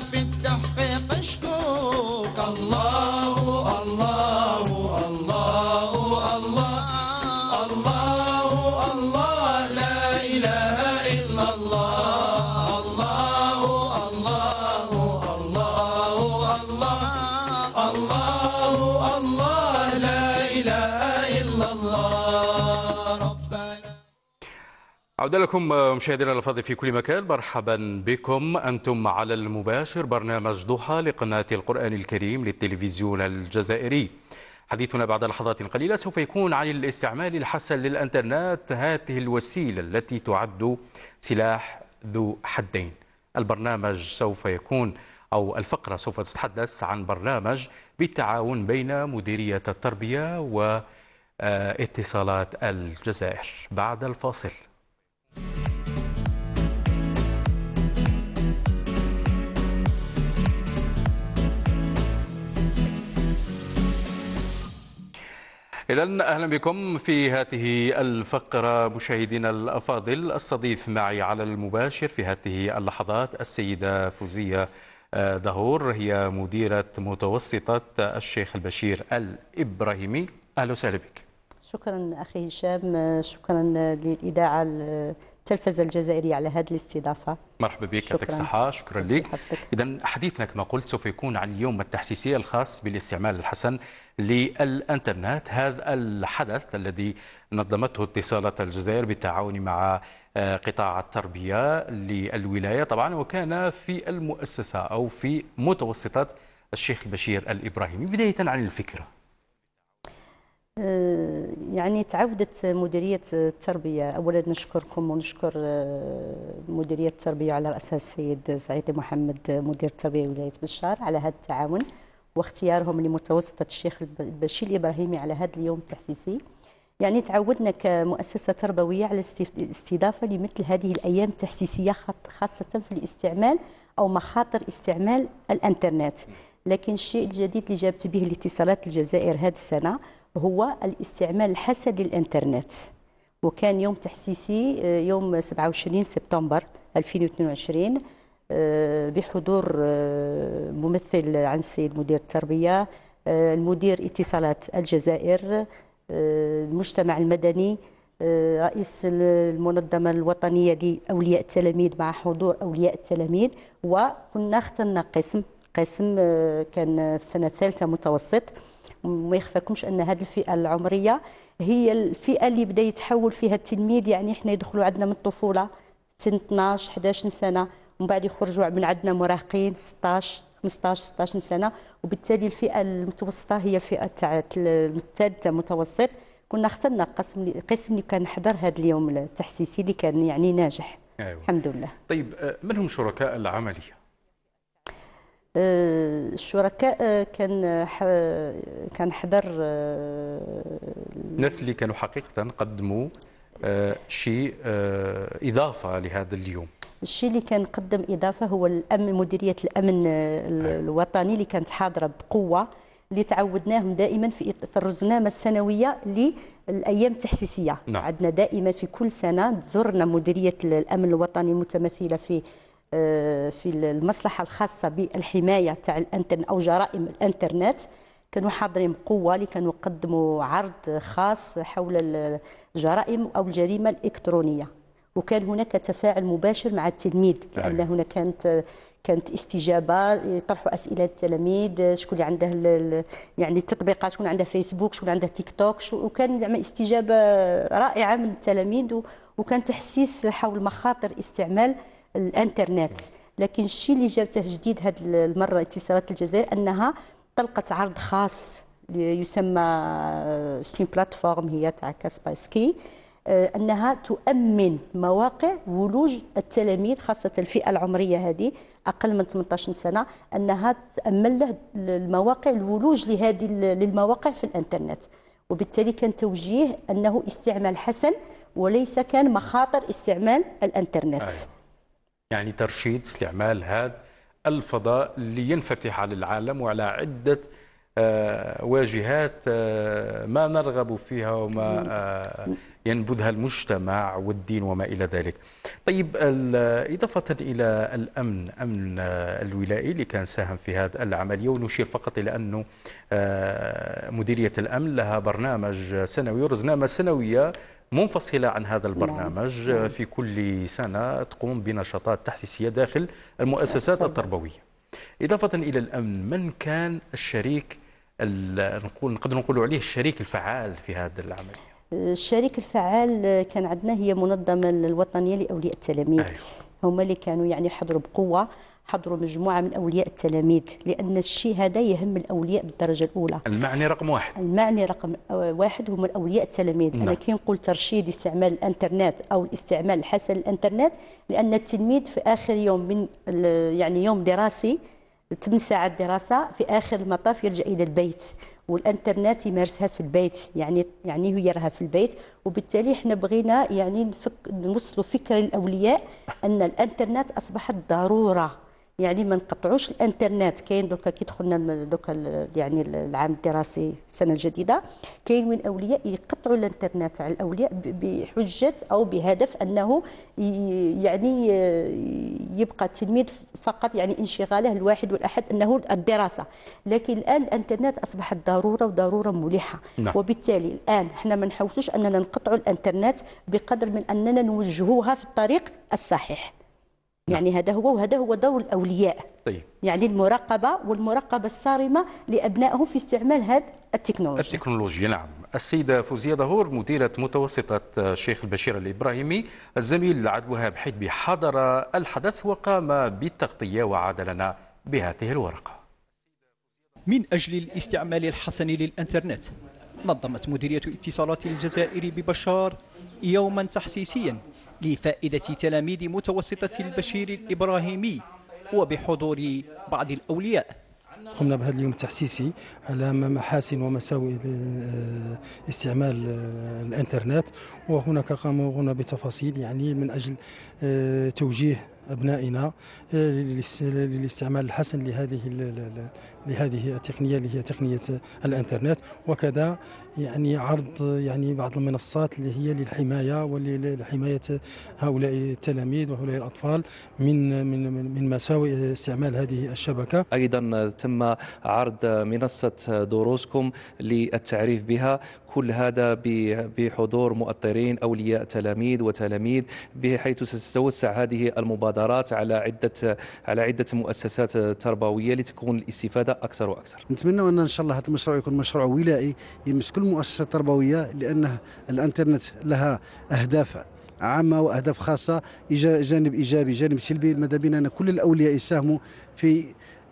عودة لكم مشاهدينا الأفاضل في كل مكان مرحبا بكم. أنتم على المباشر برنامج ضحى لقناة القرآن الكريم للتلفزيون الجزائري. حديثنا بعد لحظات قليلة سوف يكون عن الاستعمال الحسن للأنترنت. هذه الوسيلة التي تعد سلاح ذو حدين. البرنامج سوف يكون أو الفقرة سوف تتحدث عن برنامج بالتعاون بين مديرية التربية واتصالات الجزائر. بعد الفاصل. إذا أهلا بكم في هذه الفقرة مشاهدينا الأفاضل. استضيف معي على المباشر في هذه اللحظات السيدة فوزية آه، دهور. هي مديرة متوسطة الشيخ البشير الإبراهيمي. أهلا وسهلا بك. شكرا أخي هشام شكرا للإذاعة التلفزة الجزائرية على هذه الاستضافة. مرحبا بك. يعطيك الصحة شكرا لك. إذا حديثنا كما قلت سوف يكون عن اليوم التحسيسي الخاص بالاستعمال الحسن للإنترنت. هذا الحدث الذي نظمته اتصالات الجزائر بالتعاون مع آه، قطاع التربية للولاية طبعا وكان في المؤسسة أو في متوسطة الشيخ البشير الإبراهيمي. بداية عن الفكرة. يعني تعودت مديرية التربية. أولا نشكركم ونشكر آه، مديرية التربية على رأسها السيد سعيد محمد مدير التربية ولاية بشار على هذا التعاون واختيارهم لمتوسطة الشيخ البشير الإبراهيمي على هذا اليوم التحسيسي. يعني تعودنا كمؤسسة تربوية على الاستضافة لمثل هذه الأيام التحسيسية خاصة في الاستعمال أو مخاطر استعمال الإنترنت. لكن الشيء الجديد اللي جابت به الاتصالات الجزائر هذه السنة هو الاستعمال الحسن للإنترنت. وكان يوم تحسيسي آه، يوم 27 سبتمبر 2022 آه، بحضور آه، ممثل عن السيد مدير التربية المدير اتصالات الجزائر المجتمع المدني رئيس المنظمة الوطنية لأولياء التلاميذ مع حضور أولياء التلاميذ. وكنا اخترنا قسم قسم كان في السنة الثالثة متوسط. وما يخفاكمش أن هذه الفئة العمرية هي الفئة اللي بدأ يتحول فيها التلميذ يعني إحنا يدخلوا عندنا من الطفولة سن 12 11 سنة ومن بعد يخرجوا من عندنا مراهقين 16 15 16 سنة وبالتالي الفئة المتوسطة هي فئة تاع الثالثة متوسط كنا اخترنا قسم قسم اللي كان حضر هذا اليوم التحسيسي اللي كان يعني ناجح أيوة. الحمد لله طيب آه، من هم شركاء العملية؟ آه، الشركاء آه، كان ح- كان حضر آه، الناس اللي كانوا حقيقة قدموا آه، شيء آه، إضافة لهذا اليوم. الشيء اللي كان قدم إضافة هو الأمن مديرية الأمن آه، ال- الوطني اللي كانت حاضرة بقوة اللي تعودناهم دائما في الرزنامة السنوية للأيام التحسيسية. نعم. عندنا دائما في كل سنة تزورنا مديرية الأمن الوطني المتمثلة في آه، في المصلحة الخاصة بالحماية تاع الانترنت أو جرائم الإنترنت كانوا حاضرين بقوة اللي كانوا قدموا عرض خاص حول الجرائم أو الجريمة الإلكترونية وكان هناك تفاعل مباشر مع التلميذ لأن أيوة. هنا كانت كانت استجابة يطرحوا أسئلة التلاميذ شكون اللي عنده يعني التطبيقات شكون عنده فيسبوك شكون عنده تيك توك وكان زعما استجابة رائعة من التلاميذ وكان تحسيس حول مخاطر استعمال الانترنت. لكن الشيء اللي جابته جديد هذه المرة اتصالات الجزائر أنها طلقت عرض خاص يسمى ستيم plateforme هي تاع كاسبرسكي آه، أنها تؤمن مواقع ولوج التلاميذ خاصة الفئة العمرية هذه أقل من 18 سنة أنها تأمن له المواقع الولوج لهذه للمواقع في الإنترنت. وبالتالي كان توجيه أنه استعمال حسن وليس كان مخاطر استعمال الإنترنت. أيوة. يعني ترشيد استعمال هذا الفضاء لينفتح على العالم وعلى عدة آه، واجهات آه، ما نرغب فيها وما آه، ينبذها المجتمع والدين وما إلى ذلك. طيب إضافة إلى الأمن أمن الولائي اللي كان ساهم في هذه العملية ونشير فقط إلى أنه مديرية الأمن لها برنامج سنوي ورزنامة سنوية منفصلة عن هذا البرنامج نعم. في كل سنة تقوم بنشاطات تحسيسية داخل المؤسسات تفضل. التربوية إضافة إلى الأمن من كان الشريك ال- نقول نقدر نقول عليه الشريك الفعال في هذه العملية الشريك الفعال كان عندنا هي منظمة الوطنية لأولياء التلاميذ أيوة. هم اللي كانوا يعني حضروا بقوة حضروا مجموعة من أولياء التلاميذ لأن الشيء هذا يهم الأولياء بالدرجة الأولى. المعني رقم واحد. المعني رقم واحد هم الأولياء التلاميذ. نعم. أنا كي نقول ترشيد استعمال الإنترنت أو الاستعمال الحسن للإنترنت لأن التلميذ في آخر يوم من يعني يوم دراسي ثمان ساعات دراسة في آخر المطاف يرجع إلى البيت والإنترنت يمارسها في البيت يعني يعني هو يراها في البيت. وبالتالي إحنا بغينا يعني نفك نوصلوا فكره للاولياء أن الإنترنت أصبحت ضرورة. يعني ما نقطعوش الانترنت. كاين دوكا كي دخلنا دوكا يعني العام الدراسي السنة الجديدة كاين من أولياء يقطعوا الانترنت على الأولياء بحجة أو بهدف أنه يعني يبقى التلميذ فقط يعني انشغاله الواحد والأحد أنه الدراسة. لكن الآن الانترنت أصبحت ضرورة وضرورة ملحة. نعم. وبالتالي الآن إحنا ما نحاولوش أننا نقطعوا الانترنت بقدر من أننا نوجهوها في الطريق الصحيح. يعني هذا هو وهذا هو دور الأولياء. طيب. يعني المراقبة والمراقبة الصارمة لأبنائهم في استعمال هذه التكنولوجيا. التكنولوجيا نعم. السيدة فوزية ظهور مديرة متوسطة الشيخ البشير الإبراهيمي الزميل عبد الوهاب حدبي حضر الحدث وقام بالتغطية وعاد لنا بهذه الورقة. من أجل الاستعمال الحسن للإنترنت نظمت مديرية اتصالات الجزائر ببشار يوما تحسيسيا لفائدة تلاميذ متوسطة البشير الإبراهيمي وبحضور بعض الأولياء. قمنا بهذا اليوم التحسيسي على محاسن ومساوئ آه، استعمال آه، الإنترنت وهناك قاموا بتفاصيل يعني من أجل آه، توجيه أبنائنا للاس- للاستعمال الحسن لهذه لهذه التقنية اللي هي تقنية الإنترنت وكذا يعني عرض يعني بعض المنصات اللي هي للحماية ولحماية هؤلاء التلاميذ وهؤلاء الأطفال من من من- مساوئ استعمال هذه الشبكة. أيضا تم عرض منصة دروسكم للتعريف بها كل هذا بحضور مؤطرين أولياء تلاميذ وتلاميذ بحيث ستتوسع هذه المبادرات على عده على عدة مؤسسات تربوية لتكون الاستفادة أكثر وأكثر. نتمنى أن إن شاء الله هذا المشروع يكون مشروع ولائي يمس كل المؤسسات التربوية لأن الإنترنت لها أهداف عامة وأهداف خاصة جانب إيجابي جانب سلبي. ماذا بنا أن كل الأولياء يساهموا في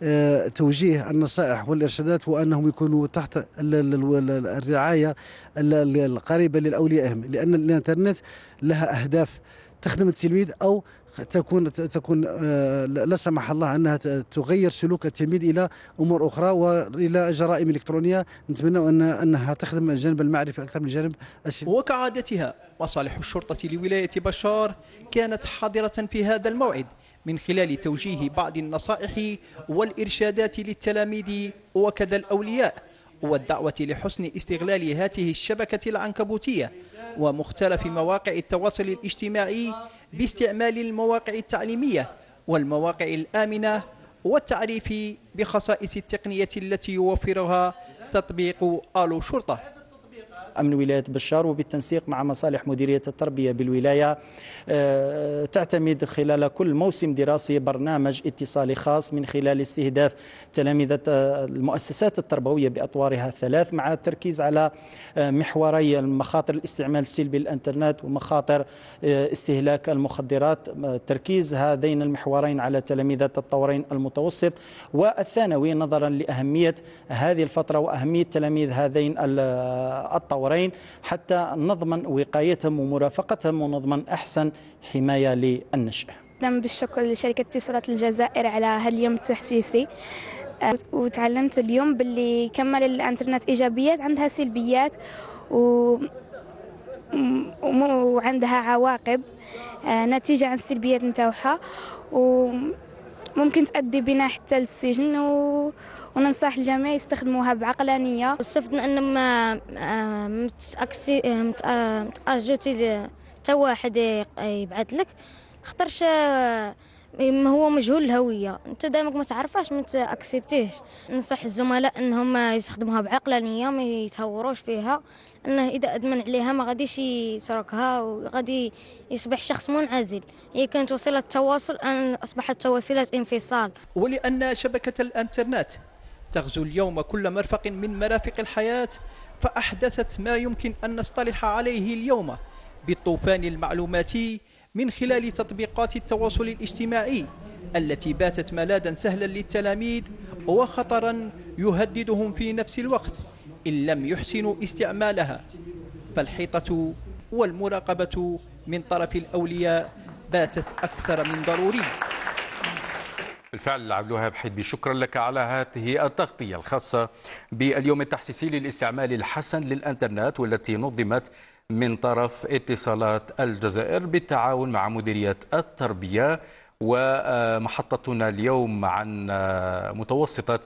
آه، توجيه النصائح والإرشادات وأنهم يكونوا تحت ال- ال- ال- الرعاية ال- ال- القريبة لأوليائهم. لأن الإنترنت لها أهداف تخدم التلميذ أو تكون تكون آه، لا سمح الله أنها تغير سلوك التلميذ إلى أمور أخرى وإلى جرائم إلكترونية. نتمنى ان أنها تخدم الجانب المعرفي أكثر من الجانب السلبي وكعادتها مصالح الشرطة لولاية بشار كانت حاضرة في هذا الموعد من خلال توجيه بعض النصائح والإرشادات للتلاميذ وكذا الأولياء. والدعوة لحسن استغلال هذه الشبكة العنكبوتية ومختلف مواقع التواصل الاجتماعي باستعمال المواقع التعليمية والمواقع الآمنة والتعريف بخصائص التقنية التي يوفرها تطبيق آلو شرطة. أمن ولاية بشار وبالتنسيق مع مصالح مديرية التربية بالولاية آه، تعتمد خلال كل موسم دراسي برنامج اتصالي خاص من خلال استهداف تلامذة آه، المؤسسات التربوية بأطوارها الثلاث مع التركيز على آه، محوري مخاطر الاستعمال السلبي للإنترنت ومخاطر استهلاك المخدرات. تركيز هذين المحورين على تلامذة الطورين المتوسط. والثانوي نظرا لأهمية هذه الفترة وأهمية تلاميذ هذين ال- الطورين حتى نضمن وقايتهم ومرافقتهم ونضمن أحسن حماية للنشء أقدم بالشكر لشركة اتصالات الجزائر على هاليوم التحسيسي. أه، وتعلمت اليوم باللي كمل الانترنت إيجابيات عندها سلبيات و وعندها عواقب أه، نتيجة عن السلبيات نتاعها وممكن تؤدي بنا حتى للسجن و... وننصح الجميع يستخدموها بعقلانية. استفدنا إن ما متأكسي آه، مت- متاجوتي حتى واحد يبعث لك خطرش ما هو مجهول الهوية. أنت دامك ما تعرفهاش ما تأكسبتيهش. ننصح الزملاء إنهم يستخدموها بعقلانية ما يتهوروش فيها. إنه إذا أدمن عليها ما غاديش يتركها وغادي يصبح شخص منعزل. هي كانت وسيلة تواصل أن أصبحت وسيلة انفصال. ولأن شبكة الإنترنت تغزو اليوم كل مرفق من مرافق الحياة فأحدثت ما يمكن أن نصطلح عليه اليوم بالطوفان المعلوماتي من خلال تطبيقات التواصل الاجتماعي التي باتت ملاذا سهلا للتلاميذ وخطرا يهددهم في نفس الوقت إن لم يحسنوا استعمالها. فالحيطة والمراقبة من طرف الأولياء باتت أكثر من ضروري. بالفعل عبد الوهاب حيدبي شكرا لك على هذه التغطية الخاصة باليوم التحسيسي للاستعمال الحسن للإنترنت والتي نظمت من طرف اتصالات الجزائر بالتعاون مع مديرية التربية ومحطتنا اليوم عن متوسطة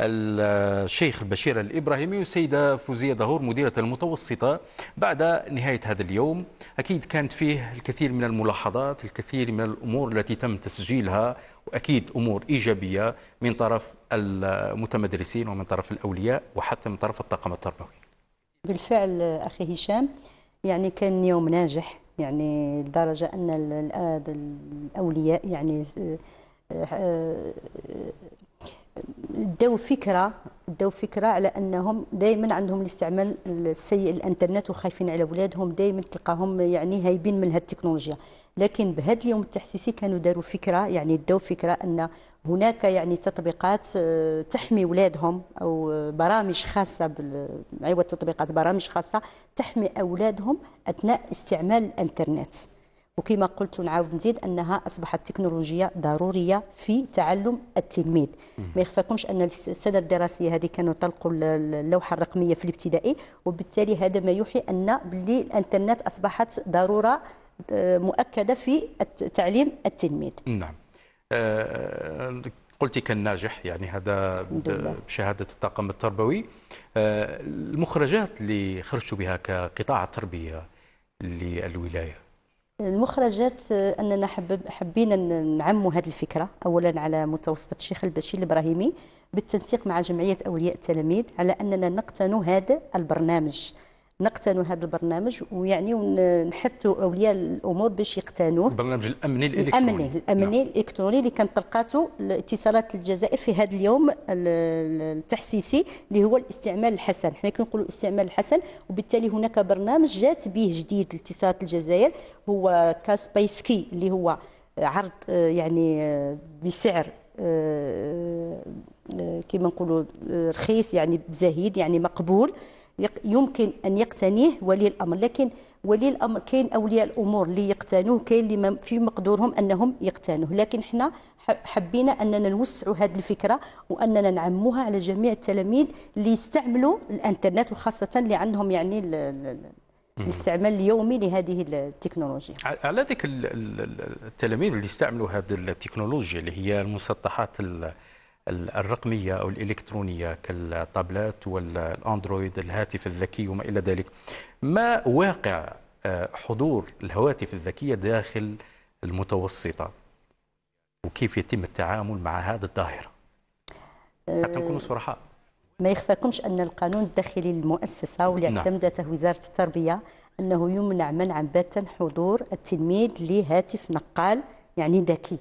الشيخ بشير الإبراهيمي والسيدة فوزية دهور مديرة المتوسطة بعد نهاية هذا اليوم. أكيد كانت فيه الكثير من الملاحظات الكثير من الأمور التي تم تسجيلها وأكيد أمور إيجابية من طرف المتمدرسين ومن طرف الأولياء وحتى من طرف الطاقم التربوي. بالفعل أخي هشام يعني كان يوم ناجح يعني لدرجة أن ال- ال- الأولياء يعني آه، آه، داو فكرة داو فكرة على أنهم دائما عندهم الاستعمال السيء الإنترنت وخايفين على اولادهم دائما تلقاهم يعني هايبين من هذه التكنولوجيا. لكن بهذا اليوم التحسيسي كانوا داروا فكرة يعني داو فكرة أن هناك يعني تطبيقات آه، تحمي اولادهم أو برامج خاصة بال- تطبيقات برامج خاصة تحمي أولادهم أثناء استعمال الإنترنت. وكما قلت ونعاود نزيد أنها أصبحت تكنولوجيا ضرورية في تعلم التلميذ. ما يخفاكمش أن السنة الدراسية هذه كانوا طلقوا ال- اللوحة الرقمية في الابتدائي وبالتالي هذا ما يوحي أن باللي الإنترنت أصبحت ضرورة آه، مؤكدة في تعليم التلميذ. نعم. آه، قلت كان ناجح يعني هذا. بشهادة الطاقم التربوي. آه، المخرجات اللي خرجتوا بها كقطاع التربية للولاية؟ المخرجات آه، أننا حبب حبينا نعموا هذه الفكرة. اولا على متوسطه الشيخ البشير الإبراهيمي بالتنسيق مع جمعية أولياء التلاميذ على أننا نقتنوا هذا البرنامج. نقتنوا هذا البرنامج ويعني ونحثوا أولياء الأمور باش يقتنوه. البرنامج الأمني الإلكتروني. الأمني الامني الإلكتروني اللي كانت طلقاته الاتصالات الجزائر في هذا اليوم ال- ال- التحسيسي اللي هو الاستعمال الحسن. حنا كنقولوا الاستعمال الحسن وبالتالي هناك برنامج جات به جديد لاتصالات الجزائر هو كاسبايسكي اللي هو عرض آه، يعني آه، بسعر آه، كما نقولوا رخيص يعني بزهيد يعني مقبول. يمكن أن يقتنيه ولي الأمر لكن ولي الأمر كاين أولياء الأمور اللي يقتنوه كاين اللي في مقدورهم أنهم يقتنوه. لكن إحنا ح- حبينا أننا نوسعوا هذه الفكرة وأننا نعموها على جميع التلاميذ اللي يستعملوا الإنترنت وخاصة اللي عندهم يعني ال- ال- الاستعمال اليومي لهذه التكنولوجيا. على ذلك ال- ال- ال- التلاميذ اللي استعملوا هذه التكنولوجيا اللي هي المسطحات ال- ال- الرقمية أو الإلكترونية كالتابلت والأندرويد الهاتف الذكي وما إلى ذلك. ما واقع آه، حضور الهواتف الذكية داخل المتوسطة؟ وكيف يتم التعامل مع هذه الظاهرة حتى نكونوا صرحاء ما يخفاكمش أن القانون الداخلي للمؤسسه واللي نعم. اعتمدته وزارة التربية أنه يمنع منعا باتا حضور التلميذ لهاتف نقال يعني ذكي.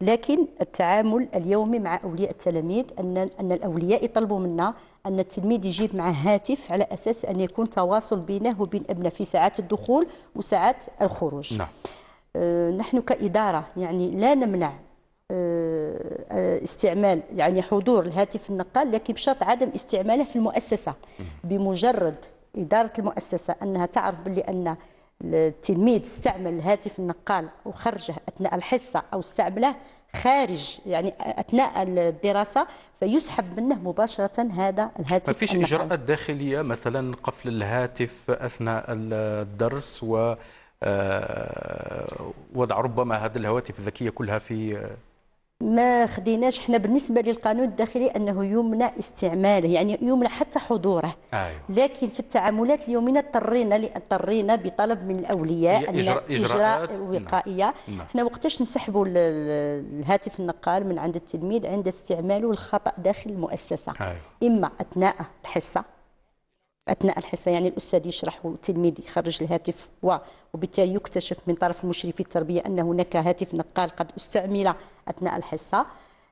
لكن التعامل اليومي مع أولياء التلاميذ أن أن الأولياء يطلبوا منا أن التلميذ يجيب معه هاتف على أساس أن يكون تواصل بينه وبين أبنه في ساعات الدخول وساعات الخروج. نعم. آه، نحن كإدارة يعني لا نمنع آه، آه، استعمال يعني حضور الهاتف النقال لكن بشرط عدم استعماله في المؤسسة. بمجرد إدارة المؤسسة أنها تعرف بلي أن التلميذ استعمل الهاتف النقال وخرجه أثناء الحصة أو استعمله خارج يعني أثناء الدراسة فيسحب منه مباشرة هذا الهاتف ما فيش النقال. إجراءات داخلية مثلا قفل الهاتف أثناء الدرس و آه، وضع ربما هذه الهواتف الذكية كلها في ما خديناش إحنا بالنسبة للقانون الداخلي أنه يمنع استعماله يعني يمنع حتى حضوره أيوه. لكن في التعاملات اليومية اضطرينا اضطرينا بطلب من الأولياء أن إجراء-. اجراء وقائية نعم. إحنا وقتاش نسحبوا ال- ال- الهاتف النقال من عند التلميذ عند استعماله الخطأ داخل المؤسسة أيوه. إما أثناء الحصة أثناء الحصة يعني الأستاذ يشرح والتلميذ يخرج الهاتف و- وبالتالي يكتشف من طرف مشرفي التربية أن هناك هاتف نقال قد أستعمل أثناء الحصة.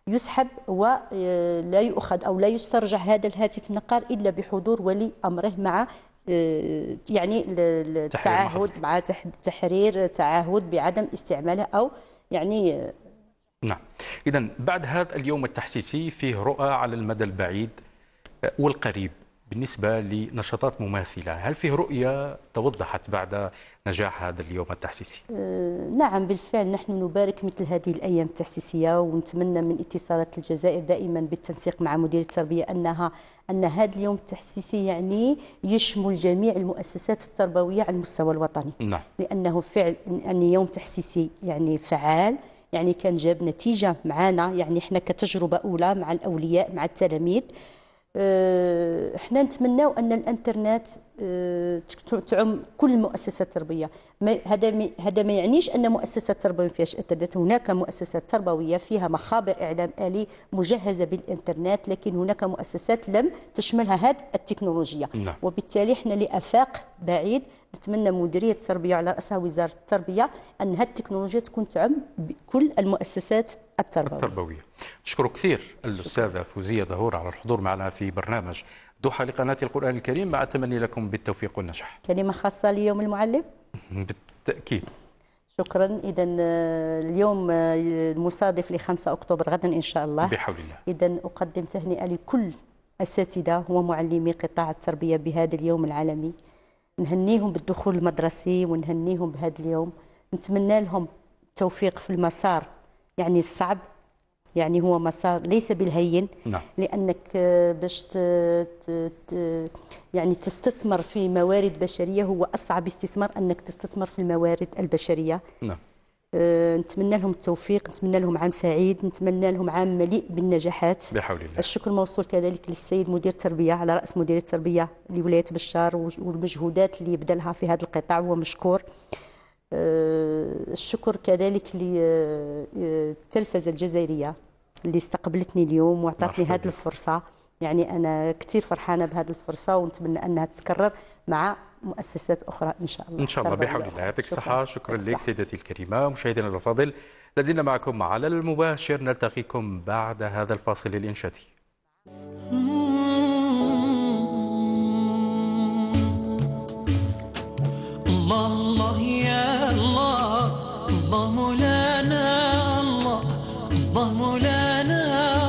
يسحب ولا يؤخذ أو لا يسترجع هذا الهاتف النقال إلا بحضور ولي أمره مع آه، يعني ال- ال- التعهد مع تح- تحرير تعهد بعدم استعماله أو يعني آه، نعم. إذا بعد هذا اليوم التحسيسي فيه رؤى على المدى البعيد آه، والقريب. بالنسبة لنشاطات مماثلة هل فيه رؤية توضحت بعد نجاح هذا اليوم التحسيسي؟ آه، نعم بالفعل نحن نبارك مثل هذه الأيام التحسيسية ونتمنى من اتصالات الجزائر دائما بالتنسيق مع مدير التربية أنها أن هذا اليوم التحسيسي يعني يشمل جميع المؤسسات التربوية على المستوى الوطني. نعم. لأنه فعل أن يوم تحسيسي يعني فعال يعني كان جاب نتيجة معنا يعني إحنا كتجربة أولى مع الأولياء مع التلاميذ. إحنا نتمناو أن الإنترنت آه، تعم كل المؤسسات التربويه ما- هذا ما- هذا ما يعنيش أن مؤسسات تربويه ما فيهاش إنترنت. هناك مؤسسات تربوية فيها مخابر إعلام آلي مجهزة بالإنترنت لكن هناك مؤسسات لم تشملها هذه التكنولوجيا. نعم. وبالتالي إحنا لآفاق بعيد نتمنى مديرية التربية على رأسها وزارة التربية أن هذه التكنولوجيا تكون تعم بكل المؤسسات التربوية. التربوية. نشكرك كثير الأستاذة فوزية ظهور على الحضور معنا في برنامج دوحة لقناة القرآن الكريم. مع التمني لكم بالتوفيق والنجاح. كلمة خاصة ليوم المعلم. *laughs* بالتأكيد. شكرا. اذا اليوم آه، المصادف ل 5 أكتوبر غدا إن شاء الله. بحول الله. اذا أقدم تهنئة لكل أساتذة ومعلمي قطاع التربية بهذا اليوم العالمي. نهنيهم بالدخول المدرسي ونهنيهم بهذا اليوم. نتمنى لهم التوفيق في المسار يعني الصعب يعني هو مسار ليس بالهين نعم. لأنك آه، باش. يعني تستثمر في موارد بشرية هو أصعب استثمار أنك تستثمر في الموارد البشرية. نعم. آه، نتمنى لهم التوفيق نتمنى لهم عام سعيد نتمنى لهم عام مليء بالنجاحات. بحول الله. الشكر موصول كذلك للسيد مدير التربية على رأس مديريه التربية لولاية بشار والمجهودات اللي بذلها في هذا القطاع هو مشكور. الشكر كذلك للتلفزه الجزائرية اللي استقبلتني اليوم وأعطتني هذه الفرصة. يعني أنا كثير فرحانة بهذه الفرصة ونتمنى أنها تتكرر مع مؤسسات أخرى إن شاء الله. إن شاء الله بحول أخرى. الله. يعطيك شكراً. الصحة. شكرا لك. سيدتي الكريمة. مشاهدينا الأفاضل لازلنا معكم على المباشر. نلتقيكم بعد هذا الفاصل الإنشادي. *laughs* الله الله يا الله الله مولانا الله الله مولانا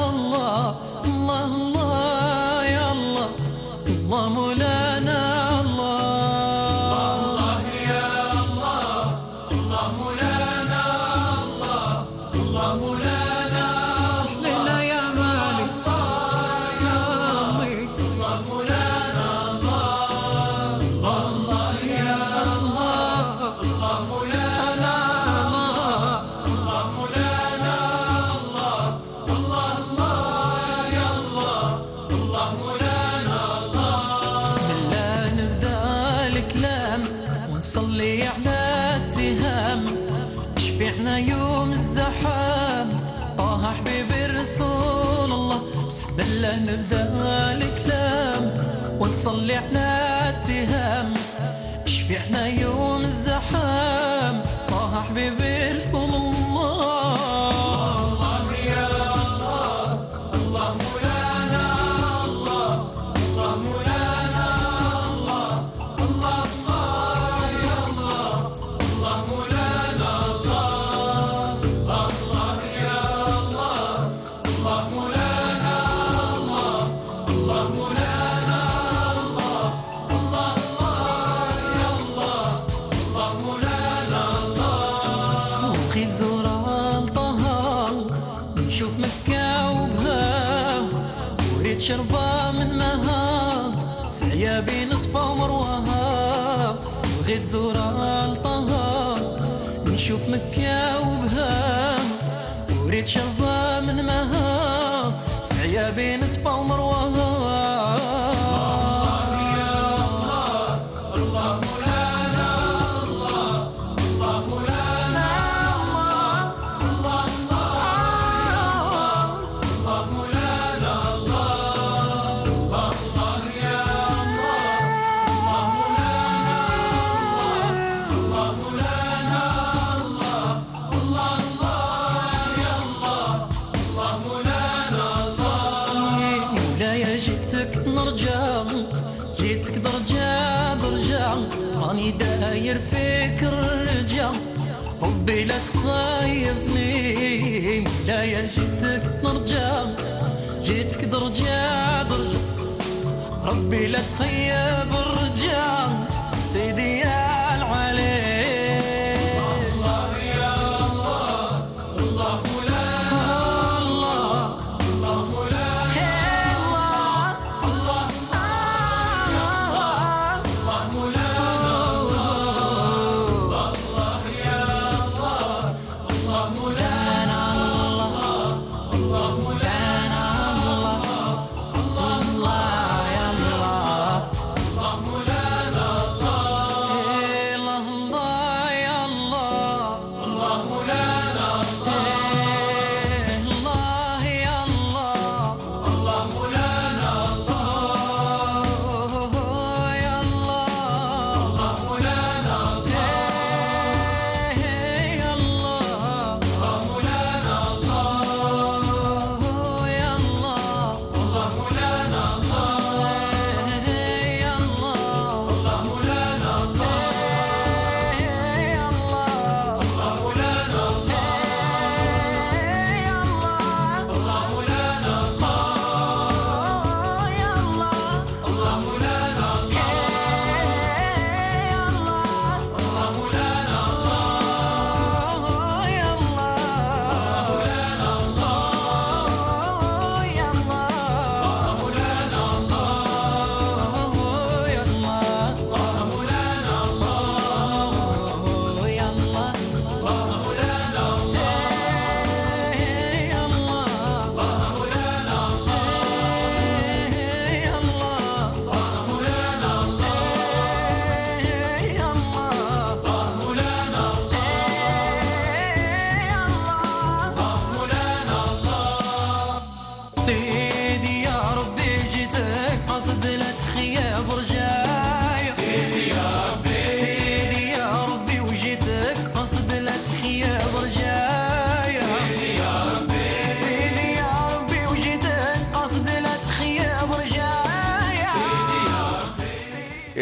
الله الله الله يا الله الله مولانا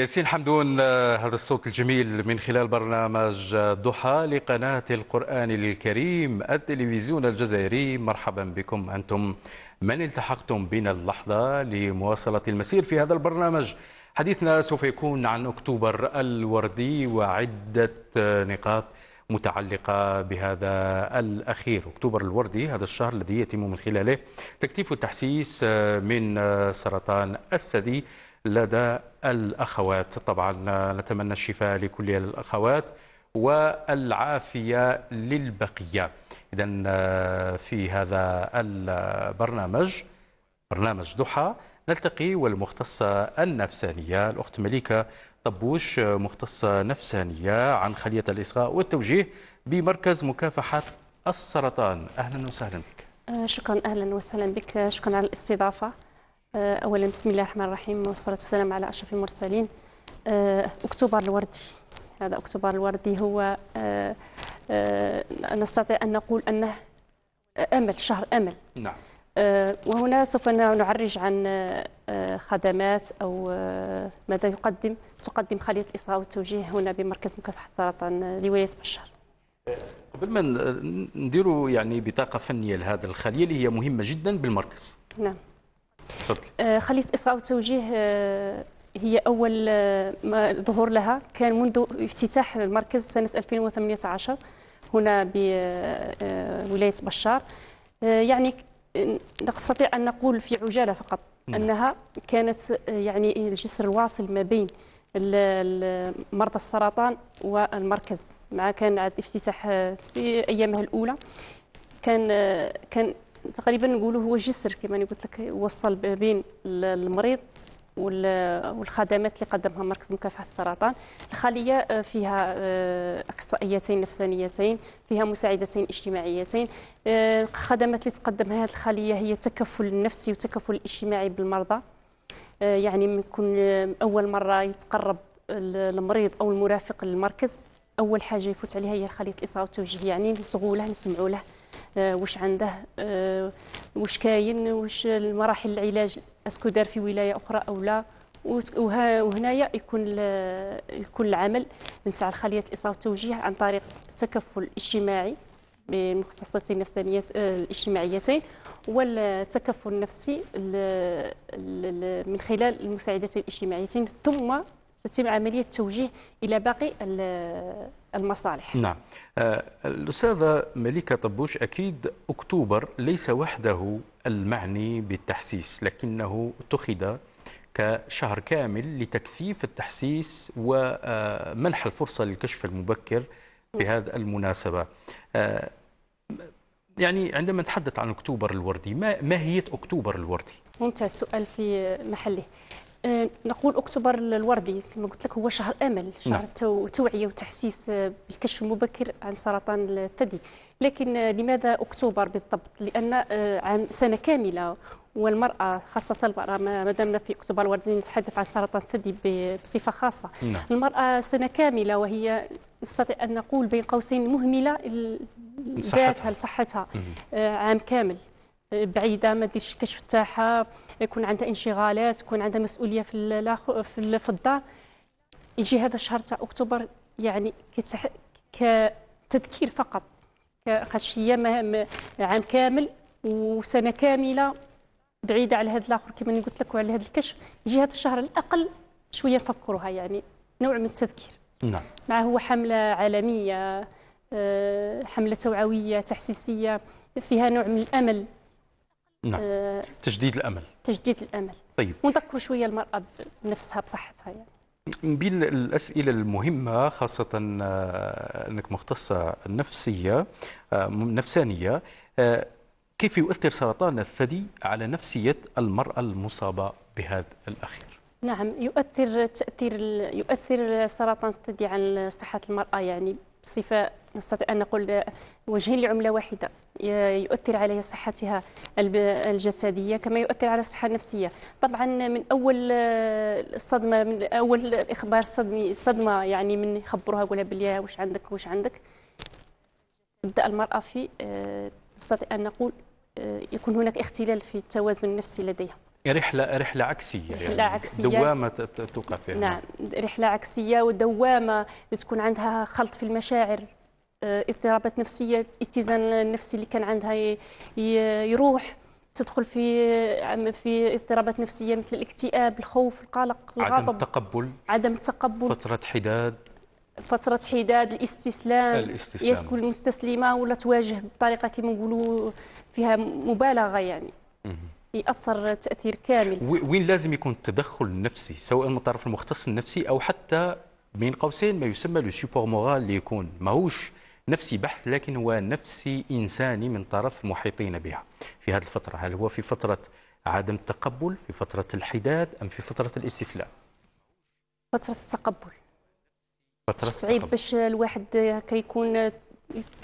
ياسين حمدون هذا الصوت الجميل من خلال برنامج ضحى لقناة القرآن الكريم التلفزيون الجزائري. مرحبا بكم أنتم. من التحقتم بنا اللحظة لمواصلة المسير في هذا البرنامج؟ حديثنا سوف يكون عن أكتوبر الوردي وعدة نقاط متعلقة بهذا الأخير. أكتوبر الوردي هذا الشهر الذي يتم من خلاله تكثيف التحسيس من سرطان الثدي لدى الأخوات. طبعا آه، نتمنى الشفاء لكل الأخوات والعافية للبقية. إذا في هذا البرنامج برنامج ضحى نلتقي والمختصة النفسانية الأخت مليكة طبوش مختصة نفسانية عن خلية الإصغاء والتوجيه بمركز مكافحة السرطان. أهلا وسهلا بك. آه، شكرا. أهلا وسهلا بك. آه، شكرا على الاستضافة. آه، اولا بسم الله الرحمن الرحيم والصلاة والسلام على أشرف المرسلين. آه، أكتوبر الوردي. هذا أكتوبر الوردي هو آه، آه، نستطيع أن نقول أنه أمل شهر أمل. نعم. آه، وهنا سوف نعرج عن آه، آه، خدمات أو آه، ماذا يقدم تقدم خليه الإصغاء والتوجيه هنا بمركز مكافحة السرطان آه، لولاية بشار. قبل ما نديروا يعني بطاقة فنية لهذا الخلية اللي هي مهمة جدا بالمركز. نعم. تفضل. آه، خلية إصغاء وتوجيه آه، هي أول آه، ما ظهور لها. كان منذ افتتاح المركز سنة 2018 هنا بولاية بشار. يعني نستطيع أن نقول في عجالة فقط نعم. أنها كانت يعني الجسر الواصل ما بين مرضى السرطان والمركز. مع كان عاد افتتاح في أيامها الأولى. كان كان تقريبا نقولوا هو جسر كما قلت لك وصل بين المريض وال- والخدمات اللي قدمها مركز مكافحة السرطان. الخلية آه، فيها آه، أخصائيتين نفسانيتين فيها مساعدتين اجتماعيتين. آه، الخدمات اللي تقدمها هذه الخلية هي التكفل النفسي والتكفل الاجتماعي بالمرضى. يعني من كل أول مرة يتقرب ال- المريض أو المرافق للمركز أول حاجة يفوت عليها هي خلية الاصغاء والتوجيه يعني نصغوا له نسمعوا له. آه، واش عنده آه، واش كاين واش المراحل العلاج اسكو دار في ولاية أخرى أو لا. وهنايا يكون يكون العمل نتاع خليه الاصغاء والتوجيه عن طريق التكفل الاجتماعي بالمختصاتين النفسانيات آه، الاجتماعيتين والتكفل النفسي ال- ال- من خلال المساعدتين الاجتماعيتين. ثم ستتم عملية توجيه إلى باقي المصالح. نعم. آه، الأستاذة مليكة طبوش أكيد أكتوبر ليس وحده المعني بالتحسيس لكنه اتخذ كشهر كامل لتكثيف التحسيس ومنح الفرصة للكشف المبكر في هذه المناسبة. آه، يعني عندما نتحدث عن أكتوبر الوردي ما ماهية أكتوبر الوردي؟ ممتاز. سؤال في محله. آه، نقول أكتوبر الوردي كما قلت لك هو شهر آمل شهر نعم. التو- توعية وتحسيس آه، بالكشف المبكر عن سرطان الثدي لكن آه، لماذا أكتوبر بالضبط لأن آه، عن سنة كاملة والمرأة خاصة المرأة ما دامنا في أكتوبر الوردي نتحدث عن سرطان الثدي ب- بصفة خاصة نعم. المرأة سنة كاملة وهي نستطيع أن نقول بين قوسين مهملة ل- لصحتها. آه، عام كامل آه، بعيدة ما ديرش الكشف تاعها يكون عندها انشغالات يكون عندها مسؤولية في في في الدار يجي هذا الشهر تاع أكتوبر يعني كتح... كتذكير فقط خاطش هي عام كامل وسنة كاملة بعيدة على هذا الآخر كما قلت لك وعلى هذا الكشف. يجي هذا الشهر على الأقل شوية نفكروها يعني نوع من التذكير. نعم. مع هو حملة عالمية آه، حملة توعوية تحسيسية فيها نوع من الأمل. نعم. آه، تجديد الأمل. تجديد الأمل. طيب. ونذكر شوية المرأة بنفسها بصحتها يعني. من بين الأسئلة المهمة خاصة آه، أنك مختصة نفسية آه، نفسانية آه، كيف يؤثر سرطان الثدي على نفسية المرأة المصابة بهذا الأخير؟ نعم يؤثر تأثير ال- يؤثر سرطان الثدي على صحة المرأة يعني بصفة نستطيع أن نقول وجهين لعملة واحدة يؤثر على صحتها الجسدية كما يؤثر على الصحة النفسية. طبعا من أول الصدمة من أول الإخبار الصدمي الصدمة يعني من يخبروها يقولها بلي واش عندك واش عندك؟ تبدأ المرأة في آه، نستطيع أن نقول آه، يكون هناك اختلال في التوازن النفسي لديها. عكسية رحلة عكسية. دوامة ت- ت- توقع فيها. نعم رحلة عكسية ودوامة تكون عندها خلط في المشاعر. اضطرابات نفسية اتزان النفسي اللي كان عندها يروح تدخل في عم- في اضطرابات نفسية مثل الاكتئاب الخوف القلق عدم الغضب التقبل عدم التقبل فترة حداد. فترة حداد الاستسلام. الاستسلام. يا تكون مستسلمة ولا تواجه بطريقة كما نقولوا فيها مبالغة يعني. يأثر تأثير كامل. وين لازم يكون التدخل النفسي سواء من طرف المختص النفسي أو حتى بين قوسين ما يسمى لو سيبور مورال اللي يكون. ماهوش نفسي بحث لكن هو نفسي انساني من طرف المحيطين بها. في هذه الفترة هل هو في فترة عدم التقبل في فترة الحداد أم في فترة الاستسلام؟ فترة التقبل. فترة صعيب. باش الواحد كيكون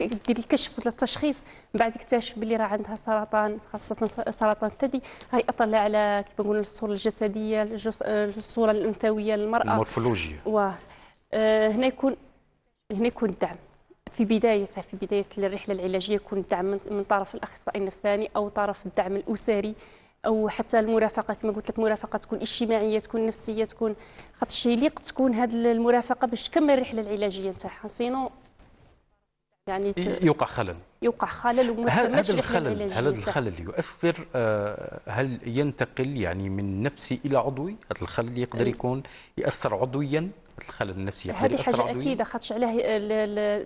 يدير الكشف ولا التشخيص من بعد يكتشف باللي راه عندها سرطان خاصة سرطان الثدي. هاي أطلع على كيف نقولوا الصورة الجسدية الجس- الصورة الأنثوية للمرأة. المورفولوجيا. واه آه، هنا يكون هنا يكون الدعم. في بدايتها في بداية الرحلة العلاجية يكون الدعم من طرف الأخصائي النفساني أو طرف الدعم الأسري أو حتى المرافقة. كما قلت لك مرافقة تكون اجتماعية تكون نفسية تكون خاطر شي يليق تكون هذه المرافقة باش تكمل الرحلة العلاجية نتاعها. سينو يعني ت- يوقع خلل. يوقع خلل وما هل- تكملش هذا الخلل نتاعها. الخلل يؤثر؟ آه، هل ينتقل يعني من نفسي إلى عضوي؟ هذا الخلل يقدر يكون ياثر عضويا؟ الخلل النفسي هذه عضويا أكيدة خاطش ال-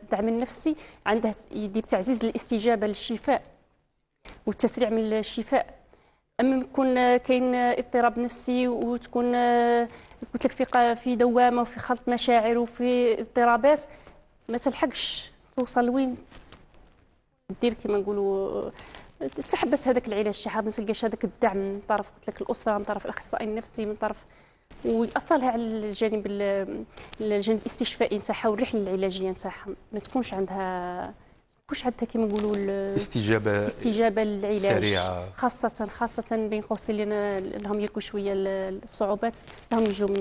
الدعم النفسي عنده يدير تعزيز الاستجابة للشفاء والتسريع من الشفاء. أما يكون كاين اضطراب نفسي وتكون قلت لك في في دوامة وفي خلط مشاعر وفي اضطرابات ما تلحقش توصل وين؟ دير كما نقولوا تحبس هذاك العلاج تاعها ما تلقاش هذاك الدعم من طرف قلت لك الأسرة من طرف الأخصائي النفسي من طرف ويأثر لها على الجانب ال- الجانب الاستشفائي نتاعها والرحلة العلاجية نتاعها ما تكونش عندها تكونش عندها كما نقولوا ال- استجابة استجابة للعلاج سريعة. خاصة خاصة بين قوسين لهم يلقوا شوية ال- الصعوبات لهم يجوا من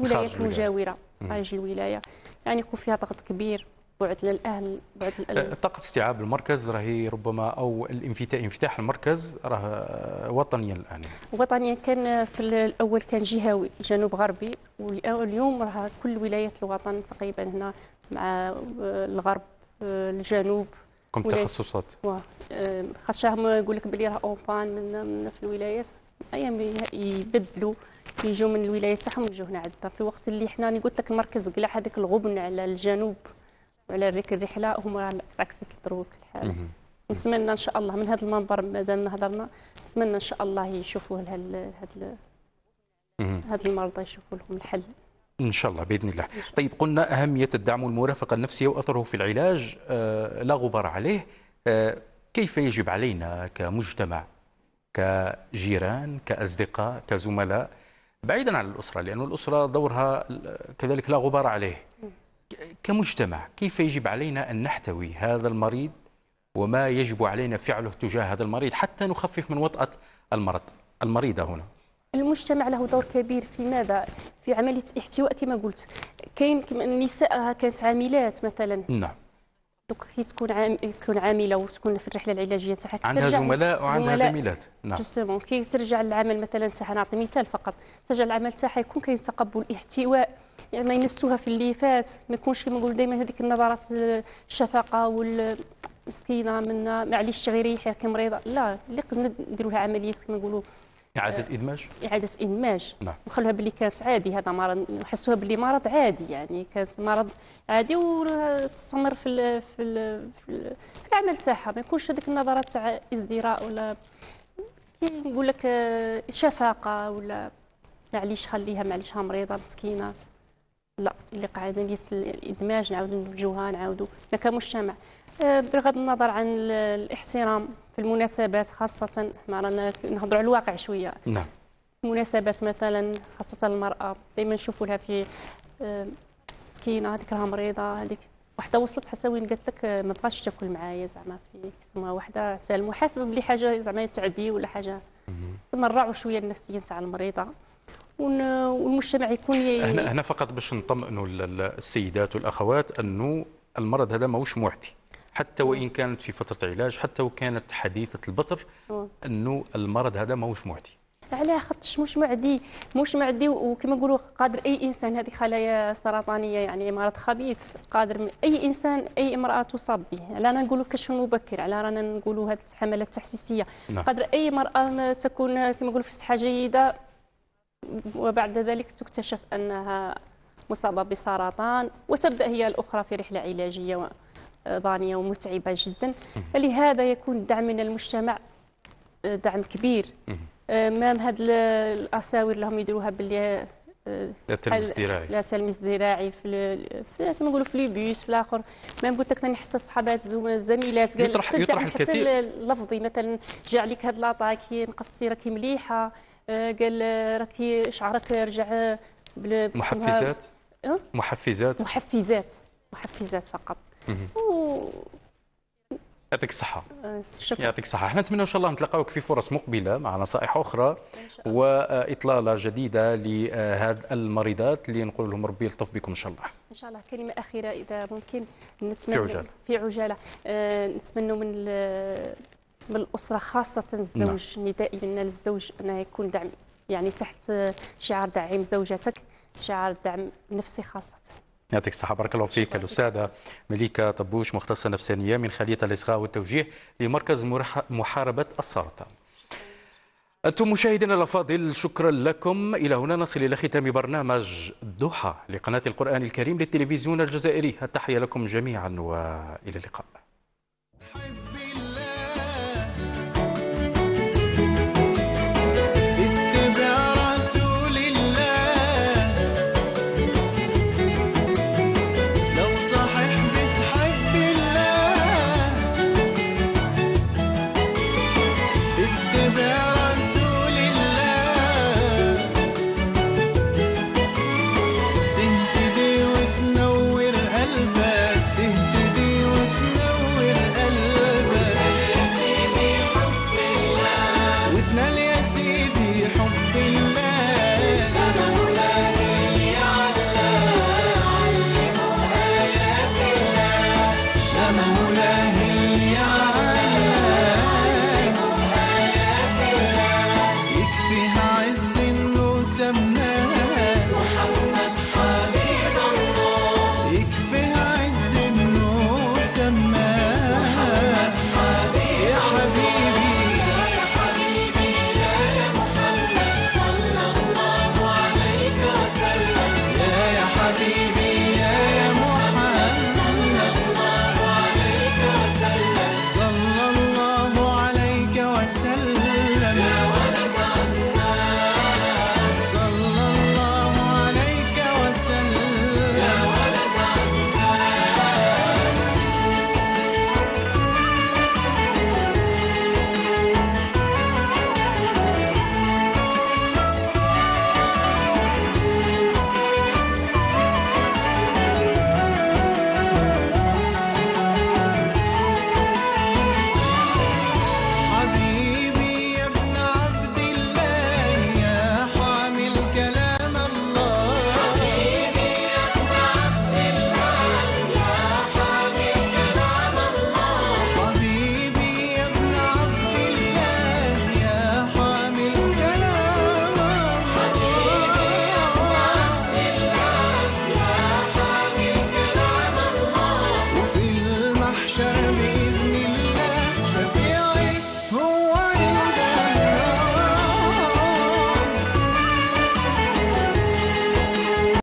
الولايات. المجاوره. خارج الولاية يعني يكون فيها ضغط كبير بعد للأهل بعد للأهل. آه، طاقة استيعاب المركز راهي ربما أو الانفتاح انفتاح المركز راه وطنيا الآن. وطنيا كان في الأول كان جهوي جنوب غربي واليوم راه كل ولايات الوطن تقريبا هنا مع الغرب الجنوب. كم تخصصات؟ خاطرهم يقول لك بلي راه اونبان من في الولايات. أيام يبدلوا يجوا من الولايات تاعهم يجوا هنا عندنا في وقت اللي حنا قلت لك المركز قلع هذاك الغبن على الجنوب. وعلى ذيك الرحلة هما تعكست دروك الحال. نتمنى إن شاء الله من هذا المنبر مادام هضرنا نتمنى إن شاء الله يشوفوا هذا مهم. هاد المرضى يشوفوا لهم الحل. إن شاء الله بإذن الله. طيب قلنا أهمية الدعم والمرافقه النفسيه واثره في العلاج آه، لا غبار عليه. آه، كيف يجب علينا كمجتمع كجيران كأصدقاء كزملاء بعيدا عن الأسرة لأن الأسرة دورها كذلك لا غبار عليه. كمجتمع كيف يجب علينا أن نحتوي هذا المريض وما يجب علينا فعله تجاه هذا المريض حتى نخفف من وطأة المرض المريضة هنا؟ المجتمع له دور كبير في ماذا؟ في عملية احتواء كما قلت. كاين النساء كانت عاملات مثلا. نعم. دوك كي تكون عام... تكون عاملة وتكون في الرحلة العلاجية تاعها عندها زملاء وعندها زميلات. نعم. justement كي ترجع للعمل مثلا تاعها نعطي مثال فقط. ترجع للعمل تاعها يكون كاين تقبل احتواء. يعني ما ينسوها في اللي فات. ما يكونش كما نقول دائما هذيك النظرات الشفقة والمسكينة منا معليش تغيري كمريضة. لا اللي قد نديروا لها عملية كما نقولوا. إعادة إدماج؟ إعادة إدماج. نعم. وخلوها باللي كانت عادي. هذا مرض نحسوها باللي مرض عادي يعني. كانت مرض عادي وتستمر في ال في ال في, ال في العمل تاعها. ما يكونش هذيك النظرات تاع ازدراء ولا نقول لك آه، شفقة ولا معليش خليها معليش ها مريضة مسكينة. لا اللي قاعدة نيت الادماج نعاودوا نوجهوها نعاودوا حنا كمجتمع آه، بغض النظر عن ال- الاحترام في المناسبات خاصة ما رانا نهضروا على الواقع شوية. نعم. مناسبات مثلا خاصة المرأة دائما نشوفوا لها في آه، مسكينة هذيك راها مريضة هذيك وحدة وصلت حتى وين قالت لك آه، ما بغاش تاكل معايا زعما في اسمها وحدة حتى المحاسبة بلي حاجة زعما تعدي ولا حاجة. ثم نراعوا شوية النفسية تاع المريضة. ون- والمجتمع يكون ي... هنا هنا فقط باش نطمئنوا ال- ال- السيدات والأخوات أنه المرض هذا ماهوش معدي حتى وإن كانت في فترة علاج حتى وكانت حديثة البطر. أنه المرض هذا ماهوش معدي علاه خاطرش مش معدي مش معدي وكما نقولوا قادر أي إنسان هذه خلايا سرطانية يعني مرض خبيث قادر من أي إنسان أي امرأة تصاب به. على رانا نقولوا الكشف المبكر على رانا نقولوا هذه الحملات التحسيسية. نعم. قادر أي مرأة تكون كما نقولوا في صحة جيدة وبعد ذلك تكتشف أنها مصابة بسرطان وتبدأ هي الأخرى في رحلة علاجية و- ضانيه ومتعبة جدا. فلهذا يكون الدعم من المجتمع آه، دعم كبير. آه، مام هاد ال- الأساور اللي هم يديروها باللي آه، لا تلمس ذراعي. لا تلميذ ذراعي في نقولوا في لي بيس في الآخر. مام قلت لك ثاني حتى الصحابات الزميلات قال يطرح- يطرح الدعم، حتى الكثير. اللفظي مثلا جا عليك هاد لاطاكي نقصي راكي مليحة. قال آه، راكي شعرك رجع آه، محفزات؟ أه؟ محفزات؟ محفزات محفزات فقط. يعطيك الصحة. آه، شكرا. يعطيك الصحة. إحنا نتمنى إن شاء الله نتلاقاوك في فرص مقبلة مع نصائح أخرى وإطلالة جديدة لهذه المريضات اللي نقول لهم ربي يلطف بكم إن شاء الله. إن شاء الله كلمة أخيرة إذا ممكن. نتمنى في عجالة. في عجالة. آه، نتمنوا من ال- من الاسره خاصه الزوج ندائي منا للزوج أنه يكون دعم يعني تحت شعار دعم زوجتك شعار دعم نفسي خاصة. يعطيك الصحة. بارك الله فيك. الأستاذة مليكة طبوش مختصة نفسانية من خلية الإصغاء والتوجيه لمركز محاربة السرطان. أنتم مشاهدينا الأفاضل شكرا لكم. إلى هنا نصل إلى ختام برنامج ضحى لقناة القرآن الكريم للتلفزيون الجزائري. التحية لكم جميعا وإلى اللقاء.